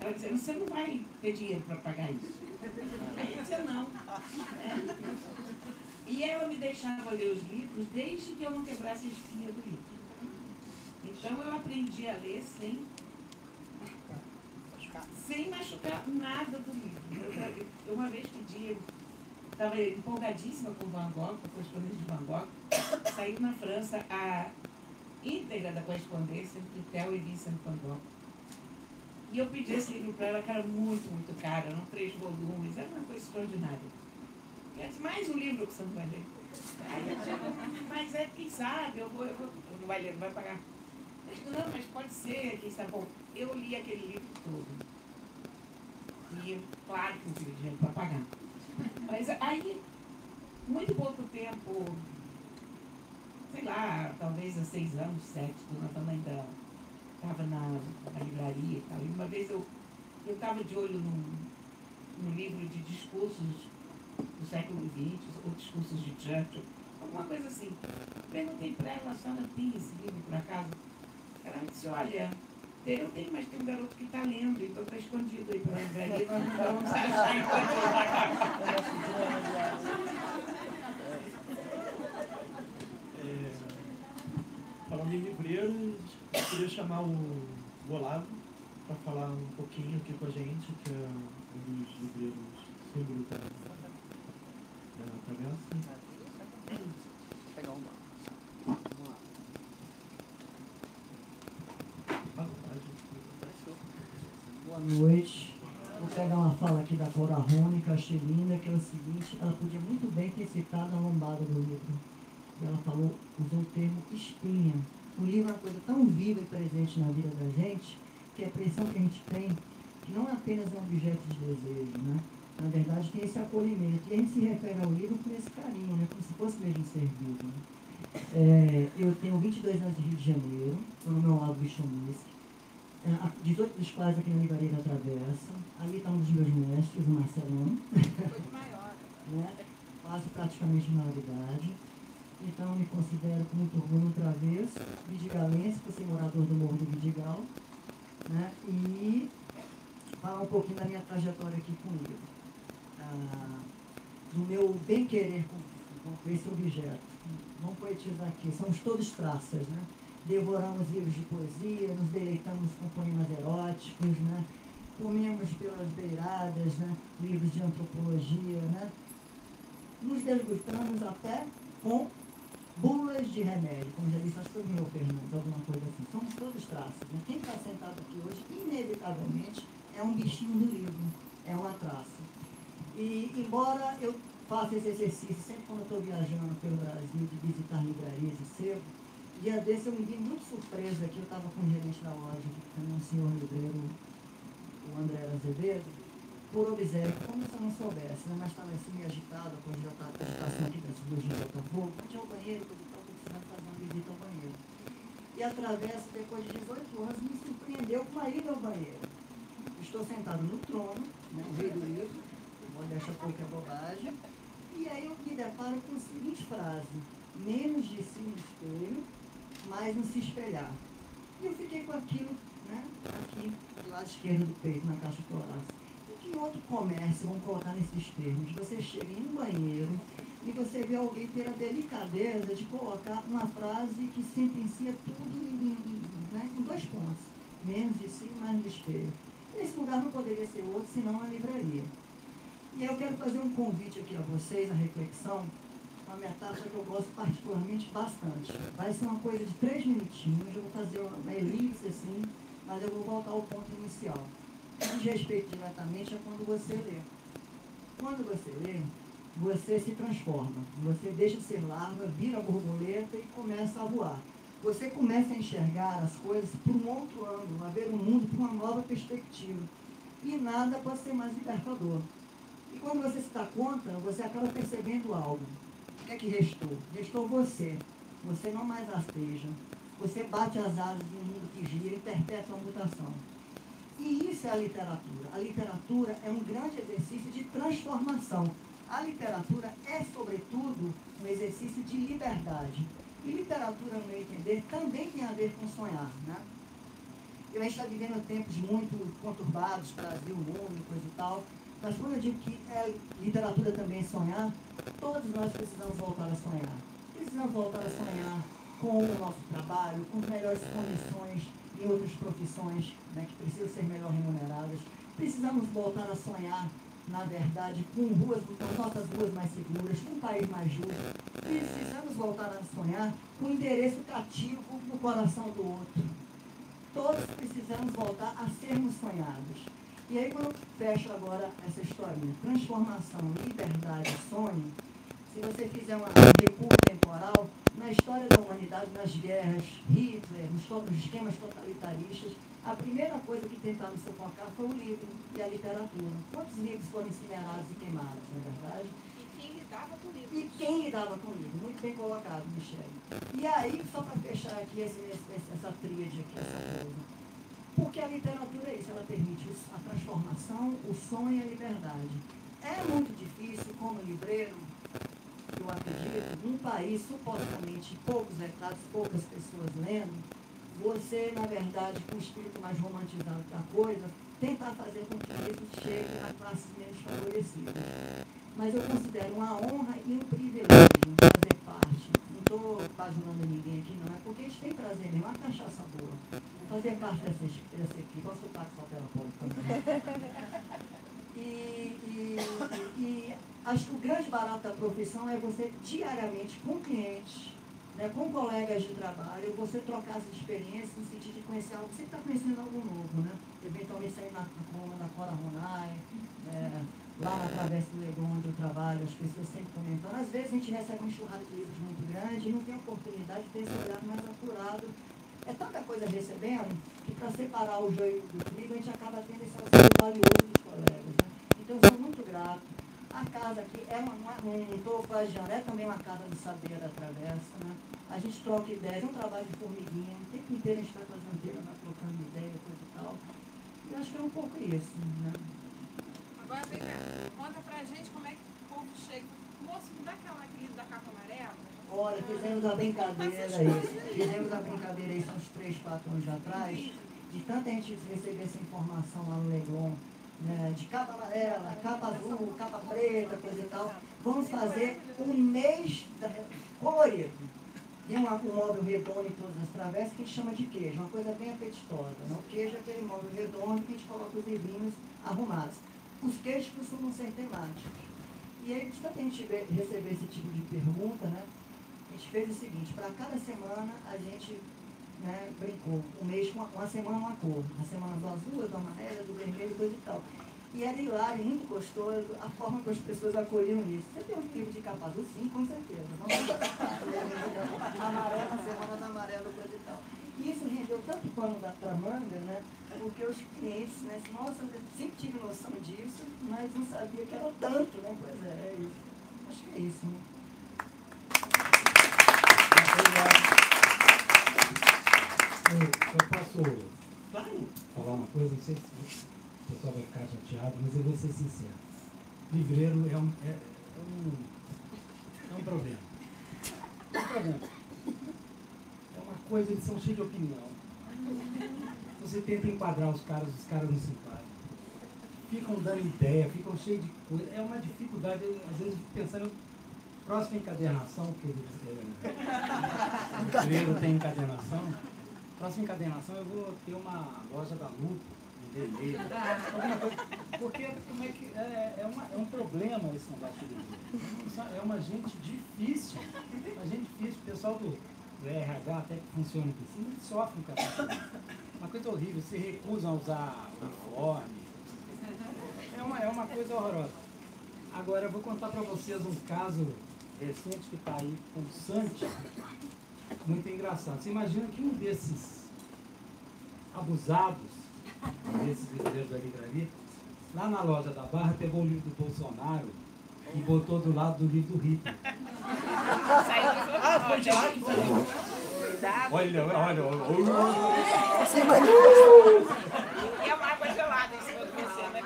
Ela dizia, você não vai ter dinheiro para pagar isso. Aí eu dizia, não. É. E ela me deixava ler os livros desde que eu não quebrasse a espinha do livro. Então eu aprendi a ler sem sem machucar nada do livro. Eu, uma vez pedi, estava empolgadíssima com Van Gogh, com a correspondência de Van Gogh, saiu na França a íntegra da correspondência entre Theo e Vincent Van Gogh. E eu pedi esse livro para ela, que era muito, muito caro, eram três volumes, era uma coisa extraordinária. E disse, mais um livro que você não vai ler. Aí eu digo, mas é, quem sabe, eu vou, eu vou, não vai ler, não vai pagar. Não, mas pode ser, quem sabe. Bom, eu li aquele livro todo. E claro que não tive dinheiro para pagar. Mas aí, muito pouco tempo, sei lá, talvez há seis anos, sete, quando eu também ainda estava na, na livraria e tal. E uma vez eu estava de olho num, num livro de discursos do século XX, ou discursos de Churchill, alguma coisa assim. Perguntei para ela, a senhora tem esse livro por acaso? Ela me disse, olha, eu tenho, mas tem um garoto que está lendo, então está escondido aí pela livraria, não vamos achar enquanto falando em livreiros, eu queria chamar o Olavo para falar um pouquinho aqui com a gente, que é um dos livreiros símbolo da, da travessa. Pegar uma. Boa noite. Vou pegar uma fala aqui da Cora Rony, linda, que é o seguinte, ela podia muito bem ter citado a lombada do livro. Ela falou, usou o termo espinha. O livro é uma coisa tão viva e presente na vida da gente, que a impressão que a gente tem que não é apenas um objeto de desejo, né? Na verdade, tem esse acolhimento. E a gente se refere ao livro com esse carinho, né? Como se fosse mesmo ser vivo. Né? É, eu tenho 22 anos de Rio de Janeiro, estou no meu lado Bichomisque. É, 18 dos quais aqui na Livraria da Travessa. Ali está um dos meus mestres, o Marcelão. [laughs] né? Faço praticamente maioridade. Então, me considero com muito orgulho um travesso, vidigalense, por ser morador do Morro do Vidigal. Né? E falar um pouquinho da minha trajetória aqui com o livro. Ah, do meu bem-querer com, com esse objeto. Vamos poetizar aqui. Somos todos traças, né? devoramos livros de poesia, nos deleitamos com poemas eróticos, né? comemos pelas beiradas, né? livros de antropologia, né? nos desgostamos até com bulas de remédio, como já disse, acho que foi meu Fernandes, alguma coisa assim. Somos todos traços. Né? Quem está sentado aqui hoje, inevitavelmente, é um bichinho do livro, é uma traça. E, embora eu faça esse exercício sempre quando estou viajando pelo Brasil, de visitar livrarias e sebo, dia desse eu me vi muito surpresa que eu estava com o gerente da loja, que é um senhor livreiro, o André Azevedo, por obséquio, como se eu não soubesse, né? mas estava assim agitado, com a agitação aqui das duas de Botafogo, tinha o banheiro, coisa e tal, precisando fazer uma visita ao banheiro. E a travessa, depois de 18 anos, me surpreendeu com a ida ao banheiro. Estou sentado no trono, né, o rei do livro, vou deixar pouca bobagem, e aí eu me deparo com a seguinte frase, menos de si no espelho, mais não se espelhar. E eu fiquei com aquilo, né, aqui do lado esquerdo do peito, na caixa torácica. E que outro comércio, vamos colocar nesses termos, você chega em um banheiro e você vê alguém ter a delicadeza de colocar uma frase que sentencia tudo em, em, né, em dois pontos, menos de si, mais no espelho. Esse lugar não poderia ser outro, senão a livraria. E eu quero fazer um convite aqui a vocês, a reflexão, uma metáfora que eu gosto particularmente bastante. Vai ser uma coisa de três minutinhos, eu vou fazer uma elipse assim, mas eu vou voltar ao ponto inicial. Diz respeito diretamente a quando você lê. Quando você lê, você se transforma. Você deixa de ser larva, vira borboleta e começa a voar. Você começa a enxergar as coisas por um outro ângulo, a ver o mundo por uma nova perspectiva. E nada pode ser mais libertador. E quando você se dá conta, você acaba percebendo algo. O que é que restou? Restou você. Você não mais rasteja. Você bate as asas de um mundo que gira e perpétua a mutação. E isso é a literatura. A literatura é um grande exercício de transformação. A literatura é, sobretudo, um exercício de liberdade. E literatura, no meu entender, também tem a ver com sonhar. Né? E a gente está vivendo tempos muito conturbados, Brasil, mundo, coisa e tal. Mas quando eu digo que é literatura também sonhar, todos nós precisamos voltar a sonhar. Precisamos voltar a sonhar com o nosso trabalho, com melhores condições em outras profissões né, que precisam ser melhor remuneradas. Precisamos voltar a sonhar, na verdade, com ruas, com nossas ruas mais seguras, com um país mais justo. Precisamos voltar a sonhar com o endereço cativo no coração do outro. Todos precisamos voltar a sermos sonhados. E aí, quando eu fecho agora essa historinha, transformação, liberdade, sonho, se você fizer uma recuo temporal, na história da humanidade, nas guerras, Hitler, nos, nos esquemas totalitaristas, a primeira coisa que tentaram sufocar foi o livro e a literatura. Quantos livros foram incinerados e queimados, não é verdade? E quem lidava com livros? E quem lidava com livro? Muito bem colocado, Michele. E aí, só para fechar aqui esse, esse, essa tríade aqui, essa coisa. Porque a literatura é isso, ela permite a transformação, o sonho e a liberdade. É muito difícil, como livreiro, eu acredito, num país supostamente poucos retratos, poucas pessoas lendo, você, na verdade, com o espírito mais romantizado da coisa, tentar fazer com que isso chegue a classes menos favorecidas. Mas eu considero uma honra e um privilégio fazer parte. Não estou bajulando ninguém aqui, não. É porque a gente tem prazer mesmo, uma cachaça boa. Fazer parte dessa, dessa equipe. Posso sotaque só pela ponta. [laughs] E, e, e acho que o grande barato da profissão é você diariamente, com clientes, né, com colegas de trabalho, você trocar as experiências no sentido de conhecer algo, você está conhecendo algo novo, né? Eventualmente sair na, na, na Cora Ronai, é, lá na Travessa do Legon, onde eu trabalho, as pessoas sempre comentando. Às vezes a gente recebe uma enxurrada de livros muito grande e não tem oportunidade de ter esse olhar mais apurado. É tanta coisa recebendo que para separar o joio do trigo a gente acaba tendo esse auxílio valioso dos colegas. Né? Então eu sou muito grato. A casa aqui é uma, uma não estou plagiando, é também uma casa do saber da travessa, né? A gente troca ideias, é um trabalho de formiguinha, o tempo inteiro a gente está antenas, tá trocando ideia, coisa e tal. E acho que é um pouco isso, né? Agora, vem cá, conta pra gente como é que o povo chega. Moço, me dá aquela querida da capa amarela? Olha, fizemos a brincadeira aí, fizemos a brincadeira aí, são uns três, quatro anos atrás, de tanta gente receber essa informação lá no Leblon, né, de capa amarela, capa azul, capa preta, coisa e tal. Vamos fazer um mês colorido. Tem um, um móvel redondo em todas as travessas que a gente chama de queijo, uma coisa bem apetitosa. Né? O queijo é aquele móvel redondo que a gente coloca os livrinhos arrumados. Os queijos costumam ser temáticos. E aí, quando a gente receber esse tipo de pergunta, né, a gente fez o seguinte, para cada semana a gente né, brincou, um mês, uma, uma semana uma cor, uma semana do azul, do amarelo, do vermelho, coisa e tal. E era hilário, muito gostoso, a forma que as pessoas acolhiam isso. Você tem um tipo de capa azul? Sim, com certeza. Vamos [laughs] amarelo, a semana do amarelo, coisa e tal. E isso rendeu tanto pano da tramanga, né? Porque os clientes, né? Nossa, eu sempre tive noção disso, mas não sabia que era tanto, né? Pois é, é isso. Acho que é isso, né? Eu, eu posso falar uma coisa, não sei se o pessoal vai ficar chateado, mas eu vou ser sincero. Livreiro é um, é, é um, é um problema. É um problema. É uma coisa, eles são cheios de opinião. Você tenta enquadrar os caras, os caras não se enquadram. Ficam dando ideia, ficam cheios de coisa. É uma dificuldade, eu, às vezes, pensando próxima encadernação, que o livreiro tem encadernação, próxima encadernação eu vou ter uma loja da alguma coisa. Porque como é, que, é, é, uma, é um problema esse negócio de. É uma gente difícil, uma gente difícil. O pessoal do, do RH até que funciona aqui, assim, sofrem com essa Uma coisa horrível, se recusam a usar uniforme. É uma, é uma coisa horrorosa. Agora eu vou contar para vocês um caso recente que está aí pulsante, muito engraçado. Você imagina que um desses abusados, desses livreiros da livraria, lá na loja da Barra, pegou o livro do Bolsonaro e botou do lado do livro do Hitler. Ah, foi de lá que Olha, olha, olha. E é uma água gelada em cima do PC, né?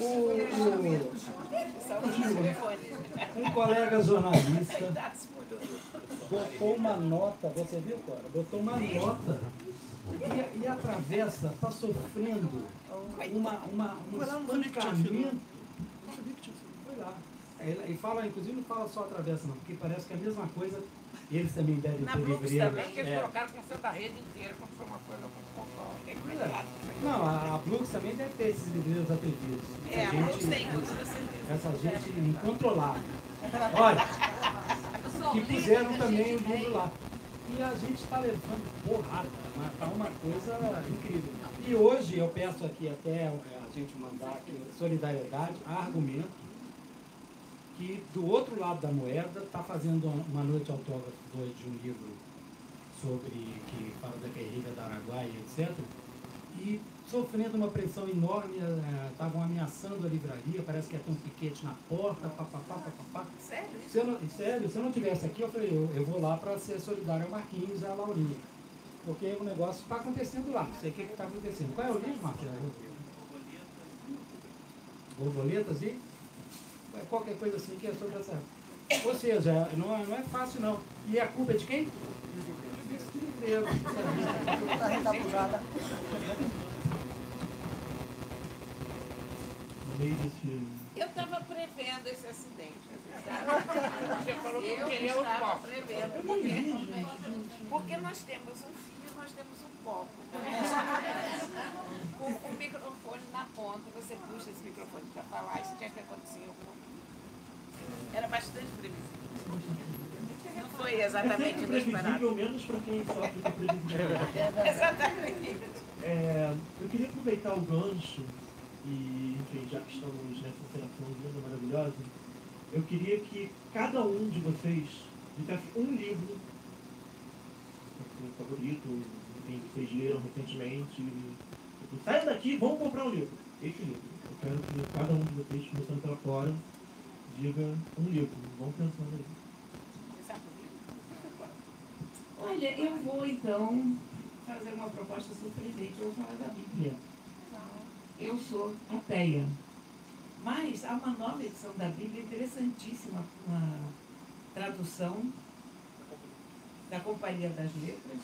O, um colega jornalista botou uma nota, você viu, Cora? Botou uma nota e, e a travessa está sofrendo uma, uma, um espancamento. Foi lá. Ele, ele fala, inclusive não fala só a travessa não, porque parece que é a mesma coisa, eles também devem Na ter Brooks também, que eles É. colocaram com da rede inteira, como foi uma coisa muito cuidar. Não, a, a Brooks também deve ter esses livreiros atrevidos. É, a gente- Brooks tem, com toda certeza. Essa gente incontrolável. Olha, que puseram também o livro lá. E a gente está levando porrada, mas tá uma coisa incrível. E hoje eu peço aqui até a gente mandar aqui solidariedade, argumento, que do outro lado da moeda está fazendo uma noite autógrafo dois de um livro sobre que fala da guerrilha da Araguaia, etc. E sofrendo uma pressão enorme, eh, estavam ameaçando a livraria, parece que ia ter um piquete na porta, papapá, papapá. Sério? Se eu não, sério, se eu não tivesse aqui, eu falei, eu, eu vou lá para ser solidário ao Marquinhos e à Laurinha. Porque o negócio está acontecendo lá. Não sei o que está acontecendo. Qual é o livro, Marquinhos? Borboletas e qualquer coisa assim que é sobre essa. Ou seja, não, é- não é fácil não. E a culpa é de quem? Eu estava prevendo esse acidente. sabe? Você falou que Eu queria o estava copo. prevendo, Porque, porque nós temos um filho, nós temos um copo. [laughs] Com o microfone na ponta, você puxa esse microfone para falar, isso tinha que acontecer. Era bastante previsível. Não foi exatamente É inesperado. previsível, menos para quem sofre com previsibilidade. Exatamente. É, eu queria aproveitar o gancho e, enfim, já que estamos nessa interação linda, maravilhosa, eu queria que cada um de vocês dissesse um livro favorito, enfim, que vocês leram recentemente. Saia daqui, vamos comprar um livro. Esse livro. Eu quero que cada um de vocês, começando pela Cora, diga um livro. Vão pensando aí. Olha, eu vou então fazer uma proposta surpreendente. Eu vou falar da Bíblia. Eu sou ateia. Mas há uma nova edição da Bíblia interessantíssima, uma tradução da Companhia das Letras.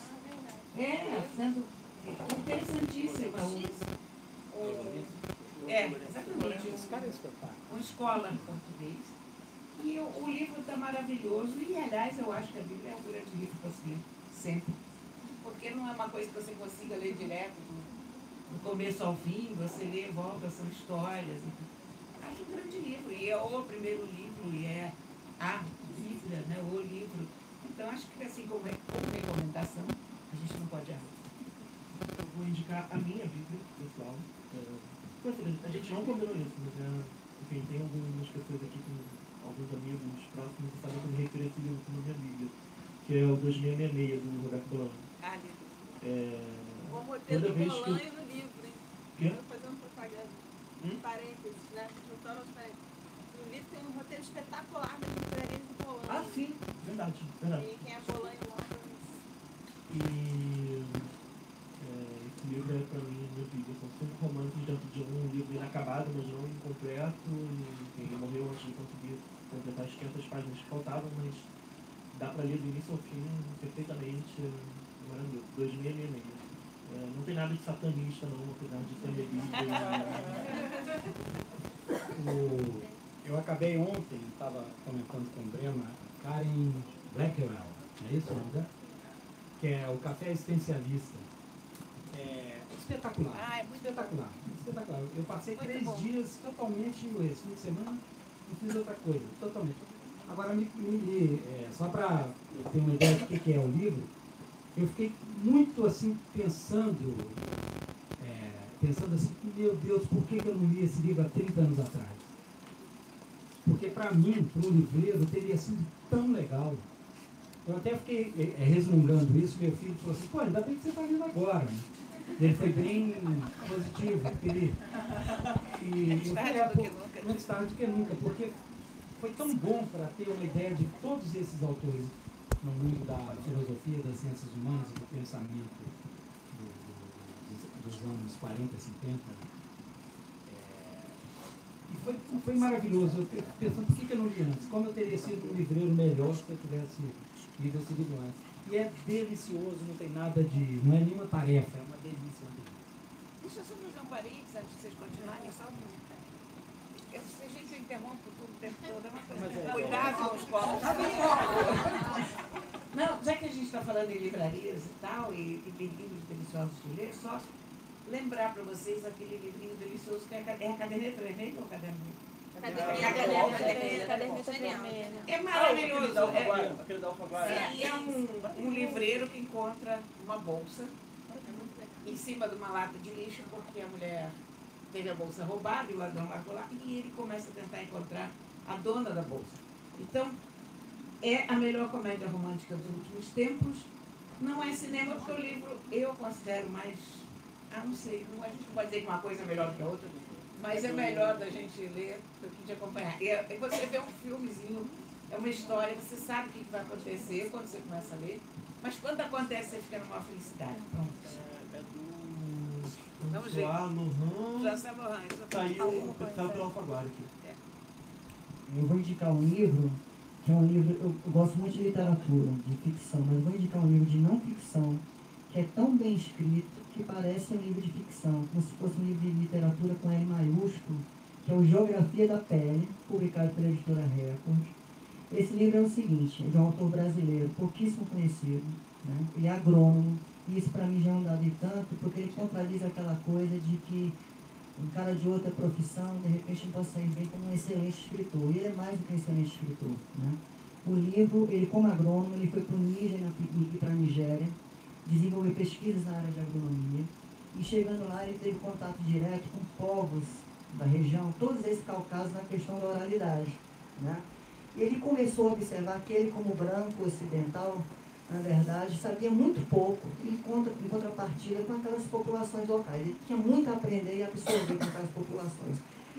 É, sendo interessantíssima. O, o, é, exatamente. Uma escola em português. E o, o livro está maravilhoso. E, aliás, eu acho que a Bíblia é um grande livro para se ler, sempre. Porque não é uma coisa que você consiga ler direto, do, do começo ao fim, você lê, volta, são histórias. Acho um grande livro. E é o primeiro livro, e é a Bíblia, né, o livro. Então, acho que, assim, como, é, como recomendação, a gente não pode errar. Eu vou indicar a minha Bíblia, pessoal. É, assim, a gente não combinou isso, mas é, enfim, tem algumas pessoas aqui com alguns amigos próximos que sabem refiro a esse livro como minha Bíblia, que é o 2666 do Roberto Bolano. Ah, lindo. É, O roteiro do vez que. Bolanho no livro, hein? Quê? Fazendo propaganda. Hum? Parênteses, né? Juntando os parênteses. No livro tem um roteiro espetacular das livrarias do Bolanho. Ah, sim, verdade, verdade. E quem é Bolanho lá E esse livro é para mim minha Bíblia. São cinco romances dentro de um livro inacabado, mas não incompleto. E, morreu antes de conseguir completar as 500 páginas que faltavam, mas dá para ler do início ao fim perfeitamente. é Maravilhoso. 2666. É, não tem nada de satanista, não, apesar de ser minha Bíblia. [laughs] O- eu acabei ontem, estava comentando com o Breno, a Karen Blackwell, é isso o dela? Que é o Café Existencialista. Espetacular. Ah, é muito espetacular. Espetacular. Eu passei Muito três bom. dias totalmente em inglês. Fim de semana não fiz outra coisa, totalmente. Agora, me, me- é, só para ter uma ideia do que, que é o livro, eu fiquei muito assim pensando, é, pensando assim, meu Deus, por que, que eu não li esse livro há 30 anos atrás? Porque para mim, para o livreiro, teria sido tão legal. Eu até fiquei é, é, resmungando isso, meu filho falou assim, pô, ainda bem que você está lendo agora. né? Ele foi bem positivo, ele. E, Antes eu tarde falei, "Ah, do que nunca." Antes tarde do que nunca, porque foi tão bom para ter uma ideia de todos esses autores no mundo da filosofia, das ciências humanas do pensamento do- do- dos, anos 40, 50. É, e foi, foi maravilhoso. Eu pensando, por que, que eu não li antes? Como eu teria sido um livreiro melhor se eu tivesse lido esse livro antes? E é delicioso, não tem nada de. não é nenhuma tarefa, é uma delícia. Deixa eu só fazer um parênteses antes de vocês continuarem, só um. Eu sei, gente, eu interrompo tudo o tempo todo. é uma coisa- é- Cuidado com os copos. Não, já que a gente está falando em livrarias e tal, e, e livrinhos deliciosos de ler, só lembrar para vocês aquele livrinho delicioso que é a é a caderneta vermelha ou caderneta? Caderneta genial. É maravilhoso. É- e é um, um livreiro que encontra uma bolsa em cima de uma lata de lixo porque a mulher teve a bolsa roubada e o ladrão largou lá e ele começa a tentar encontrar a dona da bolsa. Então, é a melhor comédia romântica dos últimos tempos. Não é cinema porque o livro eu considero mais. Ah, não sei, a gente não pode dizer que uma coisa é melhor que a outra, mas é melhor da gente ler do que de acompanhar. E, e você vê um filmezinho, é uma história, você sabe o que vai acontecer quando você começa a ler, mas quando acontece você fica numa felicidade. Pronto. Vamos ver. François Lohan. Já sabe, Lohan, isso Saiu, Alfaguara aqui. Eu vou indicar um livro, que é um livro, eu, eu gosto muito de literatura, de ficção, mas vou indicar um livro de não ficção, que é tão bem escrito que parece um livro de ficção, como se fosse um livro de literatura com L maiúsculo, que é o Geografia da Pele, publicado pela editora Record. Esse livro é o seguinte, é de um autor brasileiro, pouquíssimo conhecido, né? ele é agrônomo, e isso para mim já é um dado tanto, porque ele contradiz aquela coisa de que um cara de outra profissão, de repente não pode sair bem como um excelente escritor. E ele é mais do que um excelente escritor. Né? O livro, ele como agrônomo, ele foi para o Níger para a Nigéria, desenvolver pesquisas na área de agronomia. E chegando lá, ele teve contato direto com povos da região, todos esses calcados na questão da oralidade. Né? E ele começou a observar que ele, como branco ocidental, na verdade, sabia muito pouco em, contra, em contrapartida com aquelas populações locais. Ele tinha muito a aprender e absorver com aquelas populações.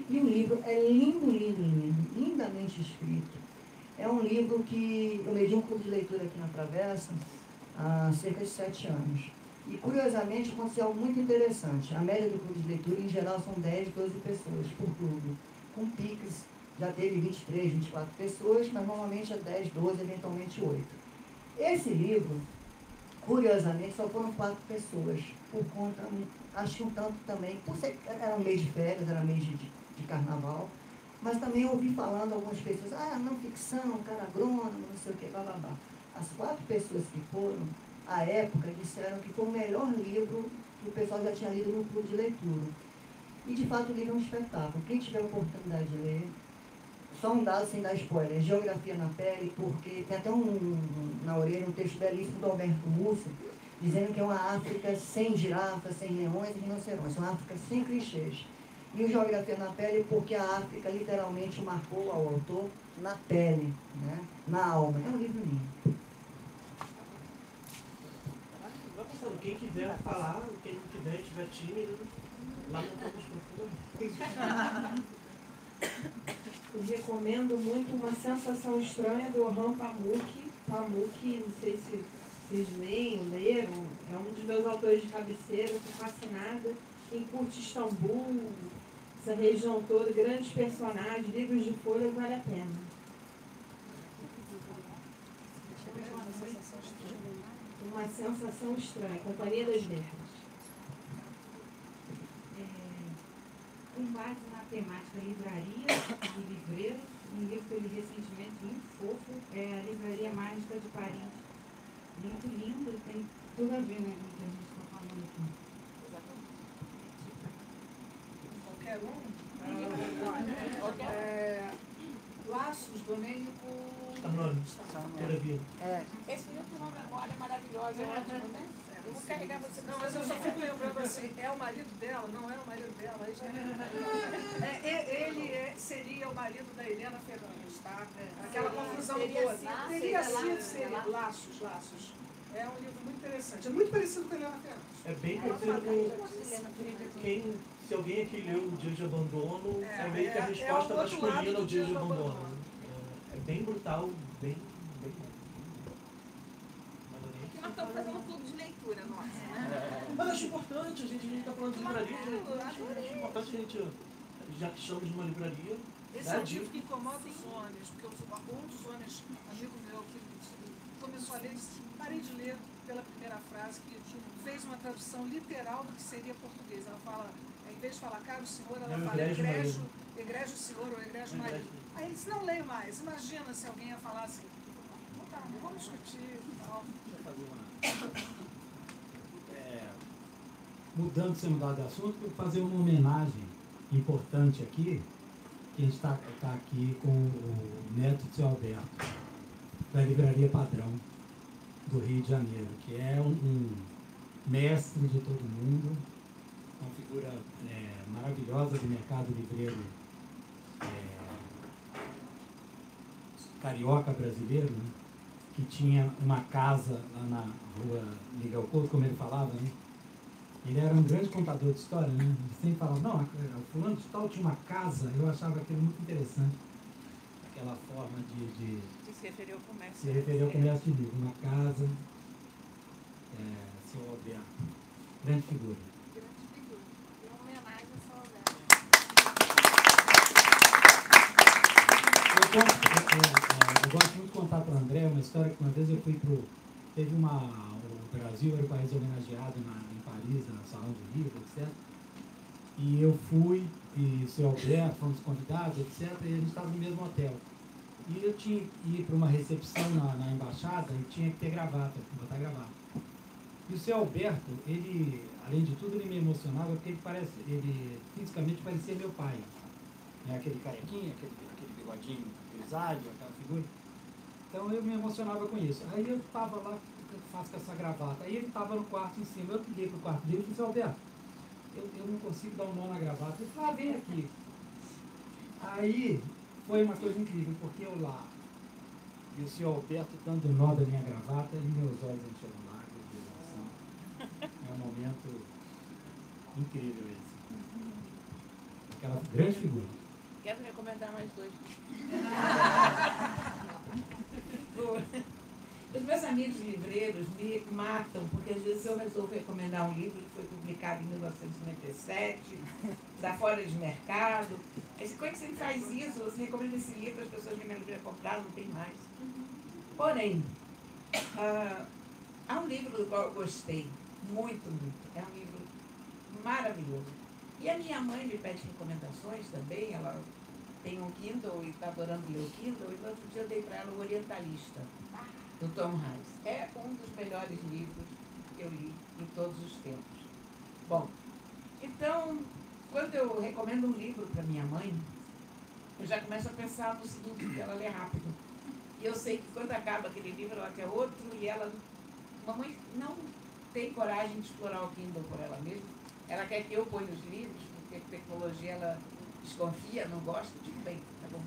E o livro é lindo, lindo, lindo, lindamente escrito. É um livro que eu legi um clube de leitura aqui na Travessa há cerca de sete anos. E, curiosamente, aconteceu algo muito interessante. A média do clube de leitura, em geral, são 10, 12 pessoas por clube. Com piques, já teve 23, 24 pessoas, mas normalmente é 10, 12, eventualmente 8. Esse livro, curiosamente, só foram quatro pessoas, por conta, acho que um tanto também, por ser, era um mês de férias, era mês de, de carnaval, mas também ouvi falando algumas pessoas, ah, não ficção, cara agrônomo, não sei o que, blá blá blá. As quatro pessoas que foram, à época, disseram que foi o melhor livro que o pessoal já tinha lido no clube de leitura. E de fato o livro é um espetáculo. Quem tiver a oportunidade de ler, só um dado sem dar spoiler, Geografia na Pele, porque tem até um, na orelha um texto belíssimo do Alberto Russo, dizendo que é uma África sem girafas, sem leões e rinocerontes, uma África sem clichês. E o Geografia na Pele porque a África literalmente marcou ao autor na pele, né? na alma. É um livro lindo. Vai passando, quem quiser falar, quem não quiser, estiver tímido, lá no profundo. Eu recomendo muito Uma Sensação Estranha do Orhan Pamuk. Pamuk, não sei se vocês leem, leram, é um dos meus autores de cabeceira, estou fascinada. Quem curte Istambul, essa região toda, grandes personagens, livros de folha, vale a pena. Uma Sensação Estranha, Companhia das Letras. com base na temática livraria e livreiros, um livro que eu li recentemente, muito fofo, é a Livraria Mágica de Paris. Muito lindo, tem tudo a ver né, com o que a gente está falando aqui. Qualquer um? É, Laços, Domênico. Arnone, Terapia. É. Esse livro tem uma memória maravilhosa, é ótimo, né? Eu vou carregar você. Não, mas eu só fico lembrando assim, [laughs] é o marido dela, não é o marido dela. é- É, é- ele é- seria o marido da Helena Fernandes, tá? Aquela confusão seria toda. assim, Teria seria sido, seria lá- Laços, Laços. É um livro muito interessante. É muito parecido com a Helena Fernandes. É bem parecido com quem, se alguém aqui leu o Dia de Abandono, é, É, meio que a é- é resposta lado masculina do ao Dia Dia de do Abandono. É, é bem brutal, bem, bem nós estamos fazendo um clube de leitura nossa, né? Mas acho importante, a gente está falando de livraria, gente, acho importante a gente, já que estamos numa livraria, Esse dar é o livro que incomoda os homens, porque eu sou um dos homens, amigo meu, que começou a ler e disse, parei de ler. pela primeira frase, que fez uma tradução literal do que seria português. Ela fala, vez de falar caro senhor, ela Não, fala egrégio egrégio, senhor ou egrégio marido. Aí ele disse, não leio mais. Imagina se alguém ia falar assim, não tá, não vamos discutir e tal. É, mudando, sem mudar de assunto, eu vou fazer uma homenagem importante aqui, que a gente está tá aqui com o neto do seu Alberto, da Livraria Padrão do Rio de Janeiro, que é um, um mestre de todo mundo, figura é, maravilhosa do mercado livreiro é, carioca brasileiro, né? que tinha uma casa lá na rua Miguel Couto, como ele falava, né? Ele era um grande contador de história, né? Ele sempre falava, não, o fulano de tal tinha uma casa, eu achava aquilo muito interessante. Aquela forma de, de Que se referiu ao comércio. se referir ao comércio de livro, uma casa, é, seu Alberto, grande figura. Grande figura. E uma homenagem ao seu Alberto. Eu, eu, eu- eu gosto muito de contar para o André uma história que uma vez eu fui pro. Teve uma. O Brasil era o país homenageado na, em Paris, no Salão do Livro, etc. E eu fui, e o seu Alberto, fomos convidados, etc. E a gente estava no mesmo hotel. E eu tinha que ir para uma recepção na, na embaixada e tinha que ter gravata, botar gravata. E o seu Alberto, ele, além de tudo, ele me emocionava porque ele parece, ele fisicamente parecia meu pai. Né? Aquele carequinha, aquele, bigodinho grisalho, aquela figura. Então eu me emocionava com isso. Aí eu estava lá, o que eu faço com essa gravata? Aí ele estava no quarto em cima. Eu liguei para o quarto dele e disse, Alberto, eu, eu não consigo dar um nó na gravata. Ele falou, ah, vem aqui. Aí foi uma coisa incrível, porque eu lá, e o senhor Alberto dando nó da minha gravata, e meus olhos encheram lágrimas de emoção. [laughs] É um momento incrível esse. Aquela grande figura. Quero recomendar mais dois. Os meus amigos livreiros me matam, porque às vezes eu resolvo recomendar um livro que foi publicado em 1957, está fora de mercado. Aí, quando você faz isso, você recomenda esse livro, as pessoas que me livro comprar, não tem mais. Porém, ah, há um livro do qual eu gostei muito, muito. É um livro maravilhoso. E a minha mãe me pede recomendações também, ela tem um Kindle e está adorando ler o Kindle, e no outro dia eu dei para ela o Orientalista, do Tom Hanks. É um dos melhores livros que eu li em todos os tempos. Bom, então, quando eu recomendo um livro para minha mãe, eu já começo a pensar no seguinte, que ela lê rápido. E eu sei que quando acaba aquele livro, ela quer outro, e ela, mamãe não tem coragem de explorar o Kindle por ela mesma. Ela quer que eu ponha os livros, porque tecnologia ela desconfia, não gosta, tudo bem, tá bom.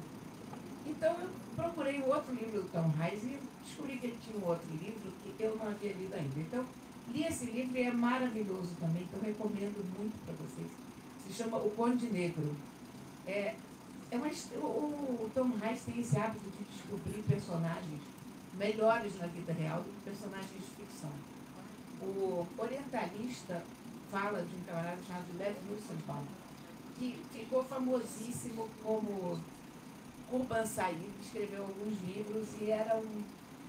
Então eu procurei um outro livro do Tom Reis e descobri que ele tinha um outro livro que eu não havia lido ainda. Então, li esse livro e é maravilhoso também, então recomendo muito para vocês. Se chama O Conde Negro. É, é uma, o, o Tom Reis tem esse hábito de descobrir personagens melhores na vida real do que personagens de ficção. O orientalista fala de um camarada chamado Lev Nussenbaum, que ficou famosíssimo como Kurban Said, escreveu alguns livros e era um.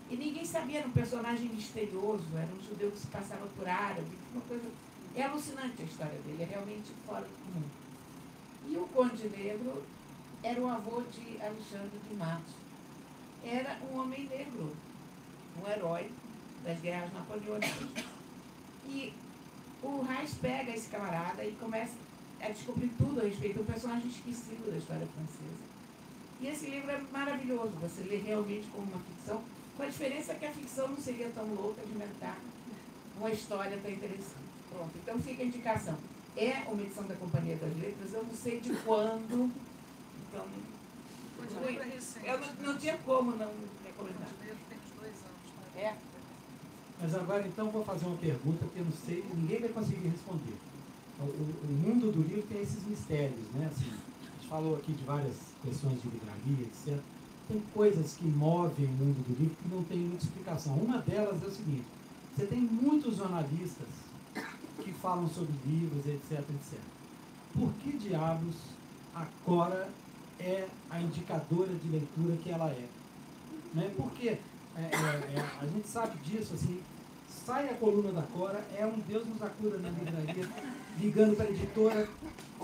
E ninguém sabia, era um personagem misterioso, era um judeu que se passava por árabe, uma coisa. É alucinante a história dele, é realmente fora do comum. E o Conde Negro era o avô de Alexandre de Matos. Era um homem negro, um herói das guerras napoleônicas. E o Reis pega esse camarada e começa a descobrir tudo a respeito do personagem esquecido da história francesa. E esse livro é maravilhoso, você lê realmente como uma ficção, com a diferença que a ficção não seria tão louca de inventar uma história tão interessante. Pronto, então fica a indicação. É uma edição da Companhia das Letras, eu não sei de quando, então é recente. eu não, não tinha como não recomendar. O livro tem uns dois anos. tá? É. Mas agora então vou fazer uma pergunta que eu não sei, ninguém vai conseguir responder. O, o- mundo do livro tem esses mistérios, né? Assim, a gente falou aqui de várias questões de livraria, etc. Tem coisas que movem o mundo do livro que não tem muita explicação. Uma delas é o seguinte, você tem muitos jornalistas que falam sobre livros, etc, etc. Por que diabos a Cora é a indicadora de leitura que ela é? Né? Porque é, é, é, a gente sabe disso, assim, sai a coluna da Cora, é um Deus nos acuda na livraria, ligando para a editora.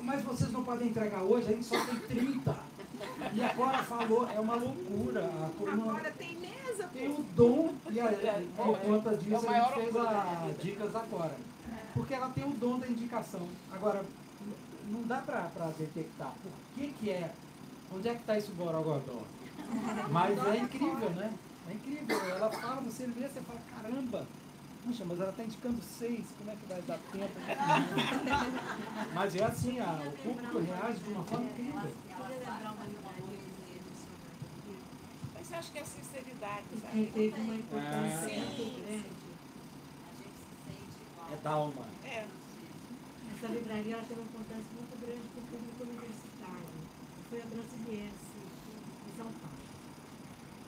Mas vocês não podem entregar hoje, a gente só tem 30. E a Cora falou, é uma loucura. A coluna Agora tem mesa, tem o dom, e a, É, por é, conta é disso o a gente fez orgulho da a minha vida. Dicas da Cora. Porque ela tem o dom da indicação. Agora, não dá para detectar por que, que é, onde é que está esse borogodó. [laughs] Mas é incrível, né? É incrível. Ela fala, você lê, você fala, caramba, puxa, mas ela está indicando seis, como é que vai dar tempo? [laughs] mas é assim, a, o público reage de uma forma incrível. Mas você acha que é sinceridade, Porque sabe? teve uma importância Sim. muito grande. É Dalma. É. Essa livraria ela tem uma importância muito grande para o público universitário. Foi a Brasiliense, em São Paulo.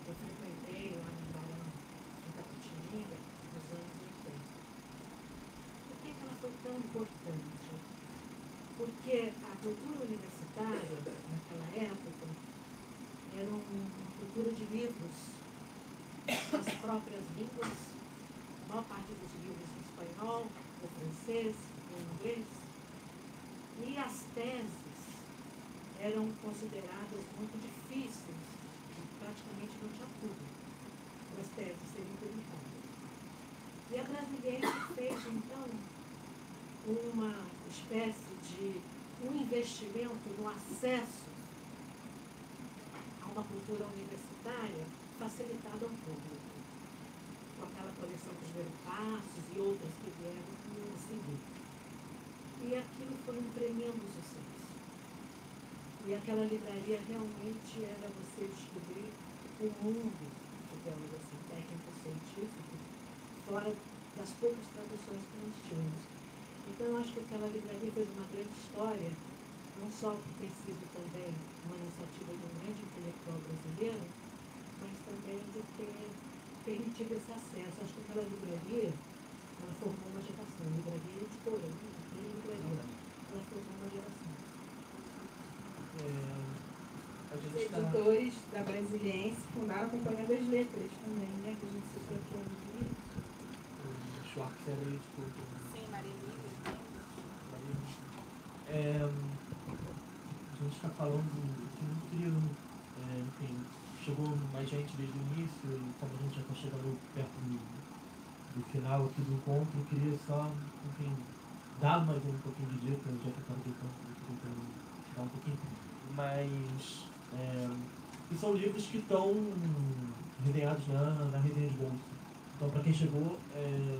Eu frequentei lá no Barão em Capitininga nos anos 80. Por que, que ela foi tão importante? Porque a cultura universitária, naquela época, era um- uma cultura de livros nas próprias línguas, a maior parte dos livros em espanhol, ou francês, ou inglês. E as teses eram consideradas muito difíceis, praticamente não tinha público as teses serem publicadas. E a Brasiliense fez, então, uma espécie de um investimento no acesso a uma cultura universitária facilitada ao público, com aquela coleção dos Verpassos e outras que vieram a seguir. E aquilo foi um tremendo sucesso. E aquela livraria realmente era você descobrir o mundo, digamos assim, técnico-científico, fora das poucas traduções que nós tínhamos. Então, eu acho que aquela livraria fez uma grande história, não só por ter sido também uma iniciativa de um grande intelectual brasileiro, mas também de ter permitido esse acesso. Acho que aquela livraria, ela formou uma geração, livraria editora, né? E livraria, ela formou uma geração. É, a Os gente está. editores da Brasiliense fundaram a Companhia das Letras também, né? Que a gente citou aqui um dia. O Schwartz era editor do. Sim, Marinho. É, a gente está falando de um trio, é, enfim, chegou mais gente desde o início e como a gente já está chegando perto do, do final aqui do encontro, eu queria só, enfim, dar mais um pouquinho de dica, já que eu estava tentando dar um pouquinho, mas é, e são livros que estão resenhados na, na resenha de bolso. Então, para quem chegou, é,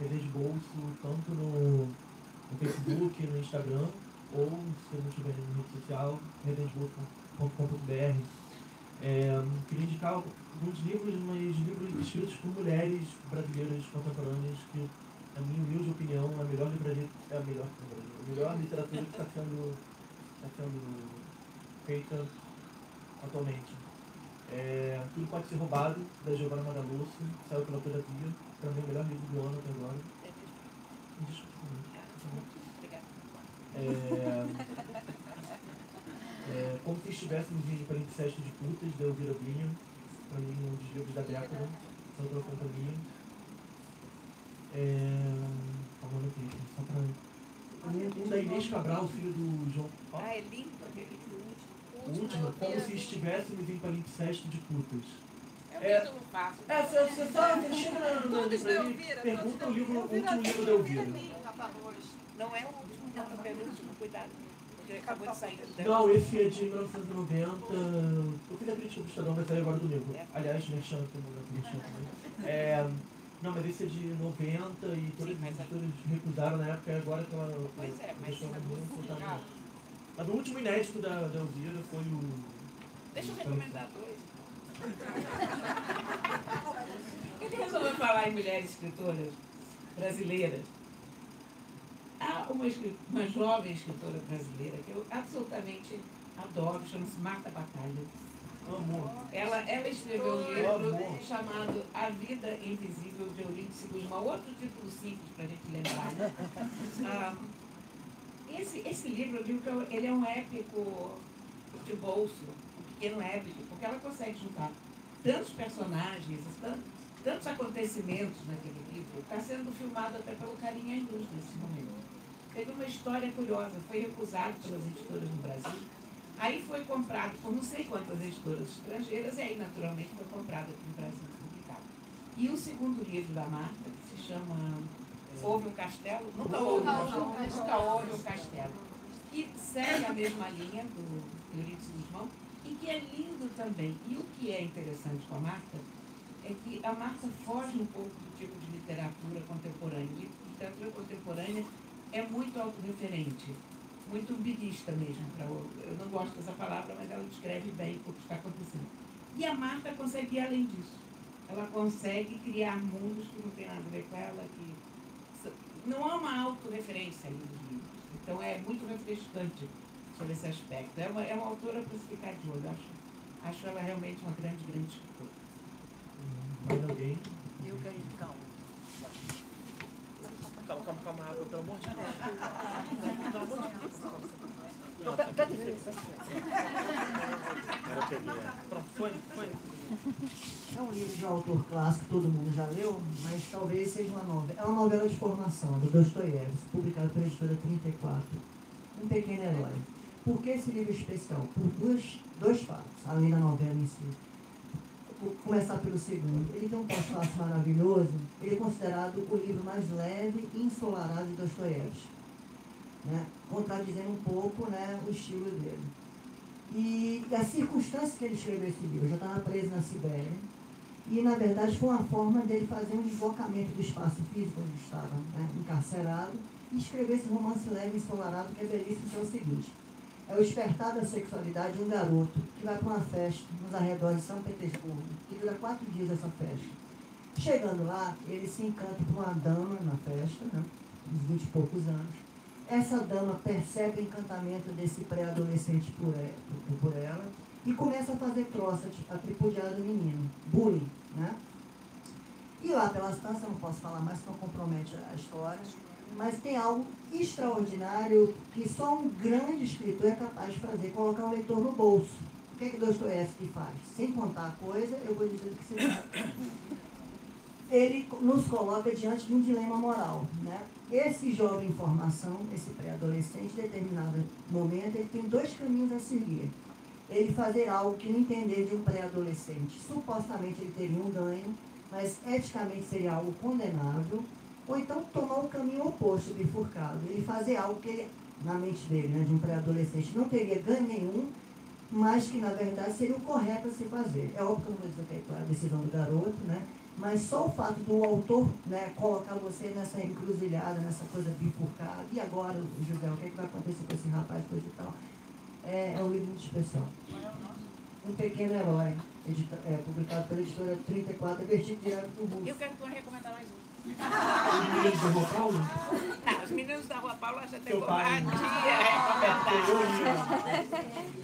resenha de bolso, tanto no, no Facebook, no Instagram, ou se não tiver em rede social, redesbolso.com.br. É, queria indicar alguns livros, mas livros escritos por mulheres brasileiras contemporâneas que, na minha humilde opinião, a melhor livraria é a melhor, a melhor literatura que está sendo, está sendo feita atualmente. É, Tudo Pode Ser Roubado, da Giovanna Madalosso, saiu pela Todavia, também o melhor livro do ano até agora. Desculpa. É, é, como se estivéssemos em Palimpsesto de Putas, da Elvira Vinha, para mim um dos livros da década, só pela companhia. É, falando aqui, só para. Um, um da Inês Cabral, filho do João. ó, Ah, é lindo aquele livro. o último, como se estivéssemos em Palimpsesto de Putas. É É, título fácil. é, você, tá chega na, na livraria, Elvira, pergunta o livro, o último livro da Elvira. Não é o último, não, é o penúltimo, cuidado. Acabou de sair. Não, esse é de 1990. Eu fiz a crítica do Estadão, vai sair agora do livro. Aliás, um Merchan também. É, não, mas esse é de 90 e todos os editores recusaram na época, e agora que ela. Pois é, mas é tá. Mas o último inédito da, da Elvira foi o. Deixa eu recomendar dois. [laughs] Ele resolveu falar em mulheres escritoras brasileiras. Há uma, uma jovem escritora brasileira que eu absolutamente adoro, chama-se Marta Batalha. Amor. Ela, ela escreveu um livro Amor. chamado A Vida Invisível de Eurípides Guzmão, outro título simples para a gente lembrar. né? [laughs] Ah, esse, esse livro, eu digo que é ele é um épico de bolso, um pequeno épico, porque ela consegue juntar tantos personagens, tantos, tantos acontecimentos naquele livro, está sendo filmado até pelo Carinha Luz nesse momento. Teve uma história curiosa, foi recusado pelas editoras no Brasil, aí foi comprado por não sei quantas editoras estrangeiras, e aí naturalmente foi comprado aqui no Brasil publicado. E o segundo livro da Marta, que se chama Houve um Castelo, nunca houve, nunca houve um castelo, que segue a mesma linha do Eurípides Guzmão, e que é lindo também. E o que é interessante com a Marta é que a Marta foge um pouco do tipo de literatura contemporânea. Literatura contemporânea é muito autorreferente, muito umbiguista mesmo. Pra, eu não gosto dessa palavra, mas ela descreve bem o que está acontecendo. E a Marta consegue ir além disso. Ela consegue criar mundos que não tem nada a ver com ela, que não há uma autorreferência ali nos livros. Então é muito refrescante sobre esse aspecto. É uma, é uma autora para se ficar de olho. Acho, acho ela realmente uma grande, grande escritora. Mais alguém? Eu quero ir, calma. Calma, calma, água, pelo amor de Deus. Pelo amor de Deus. Não, que ele é. Pronto, foi, foi. É um livro de um autor clássico, todo mundo já leu, mas talvez seja uma novela. É uma novela de formação, do Dostoiévski, publicada pela editora 34. Um pequeno herói. Por que esse livro é especial? Por dois, dois fatos, além da novela em si. Começar pelo segundo. Ele tem um pós-fácil maravilhoso. Ele é considerado o livro mais leve e ensolarado de Dostoiévski. Né? Contradizendo um pouco né, o estilo dele. E as circunstâncias que ele escreveu esse livro, já estava preso na Sibéria, e na verdade foi uma forma dele fazer um deslocamento do espaço físico onde estava né, encarcerado e escrever esse romance leve e ensolarado que é belíssimo, que é o seguinte. É o despertar da sexualidade de um garoto que vai para uma festa nos arredores de São Petersburgo, que dura quatro dias essa festa. Chegando lá, ele se encanta por uma dama na festa, né, uns vinte e poucos anos, essa dama percebe o encantamento desse pré-adolescente por, por, por ela e começa a fazer troça, tipo, a tripudiar do menino, bullying, né? E lá pela estação, não posso falar mais, não compromete a história, mas tem algo extraordinário que só um grande escritor é capaz de fazer, colocar o leitor no bolso. O que é que Dostoiévski faz? Sem contar a coisa, eu vou dizer o que você sabe. Ele nos coloca diante de um dilema moral, né? Esse jovem em formação, esse pré-adolescente, em determinado momento, ele tem dois caminhos a seguir. Ele fazer algo que no entender de um pré-adolescente, supostamente ele teria um ganho, mas eticamente seria algo condenável, ou então tomar o caminho oposto, bifurcado. Ele fazer algo que ele, na mente dele, né, de um pré-adolescente, não teria ganho nenhum, mas que na verdade seria o correto a se fazer. É óbvio que eu não vou dizer que é a decisão do garoto, né? mas só o fato do autor né, colocar você nessa encruzilhada, nessa coisa bifurcada, e agora, José, o que, é que vai acontecer com esse rapaz, coisa e tal, é, é um livro muito especial. Um Pequeno Herói, edita, é, publicado pela editora 34, é direto do Russo. Eu quero que tu recomendar mais um. Os meninos da Rua Paulo? Não, os meninos da Rua Paula já tem pai. recomendar.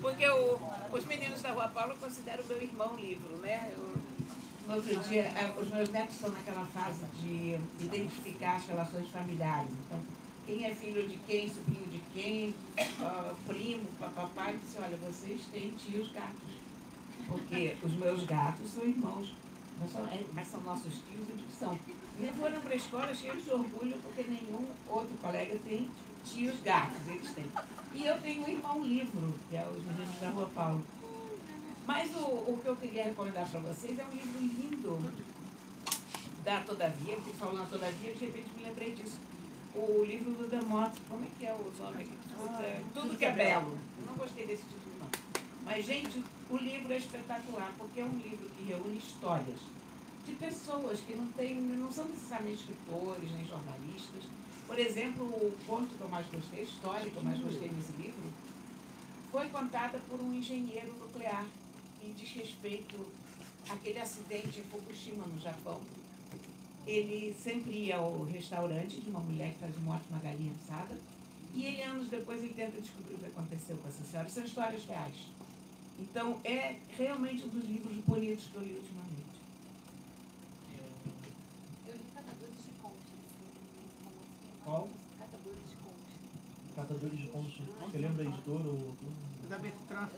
Porque o, os meninos da Rua Paula eu considero meu irmão livro, né? Eu, no outro dia, eh, os meus netos estão naquela fase de identificar as relações familiares. Então, quem é filho de quem, sobrinho de quem, uh, primo, papai, disse, olha, vocês têm tios gatos. Porque os meus gatos são irmãos, mas são, é, mas são nossos tios, que são. E foram para a escola cheios de orgulho, porque nenhum outro colega tem tios gatos, eles têm. E eu tenho um irmão livro, que é Os Meninos da Rua Paulo. Mas o, o que eu queria recomendar para vocês é um livro lindo da Todavia, que falou na Todavia, de repente me lembrei disso. O livro do Demotte, como é que é o nome? Ah, Tudo que é Belo. Eu não gostei desse título, não. Mas, gente, o livro é espetacular, porque é um livro que reúne histórias de pessoas que não, têm, não são necessariamente escritores nem jornalistas. Por exemplo, o conto que eu mais gostei, a história que eu mais gostei nesse livro, foi contada por um engenheiro nuclear e diz respeito àquele acidente em Fukushima, no Japão. Ele sempre ia ao restaurante de uma mulher que faz uma galinha assada, e ele, anos depois, ele tenta descobrir o que aconteceu com essa senhora. São histórias reais. Então, é realmente um dos livros bonitos que eu li ultimamente. Eu li Catadores de Contos. Qual? Catadores de Contos. Catadores de Contos. Você lembra da editora ou... Da Bertrand.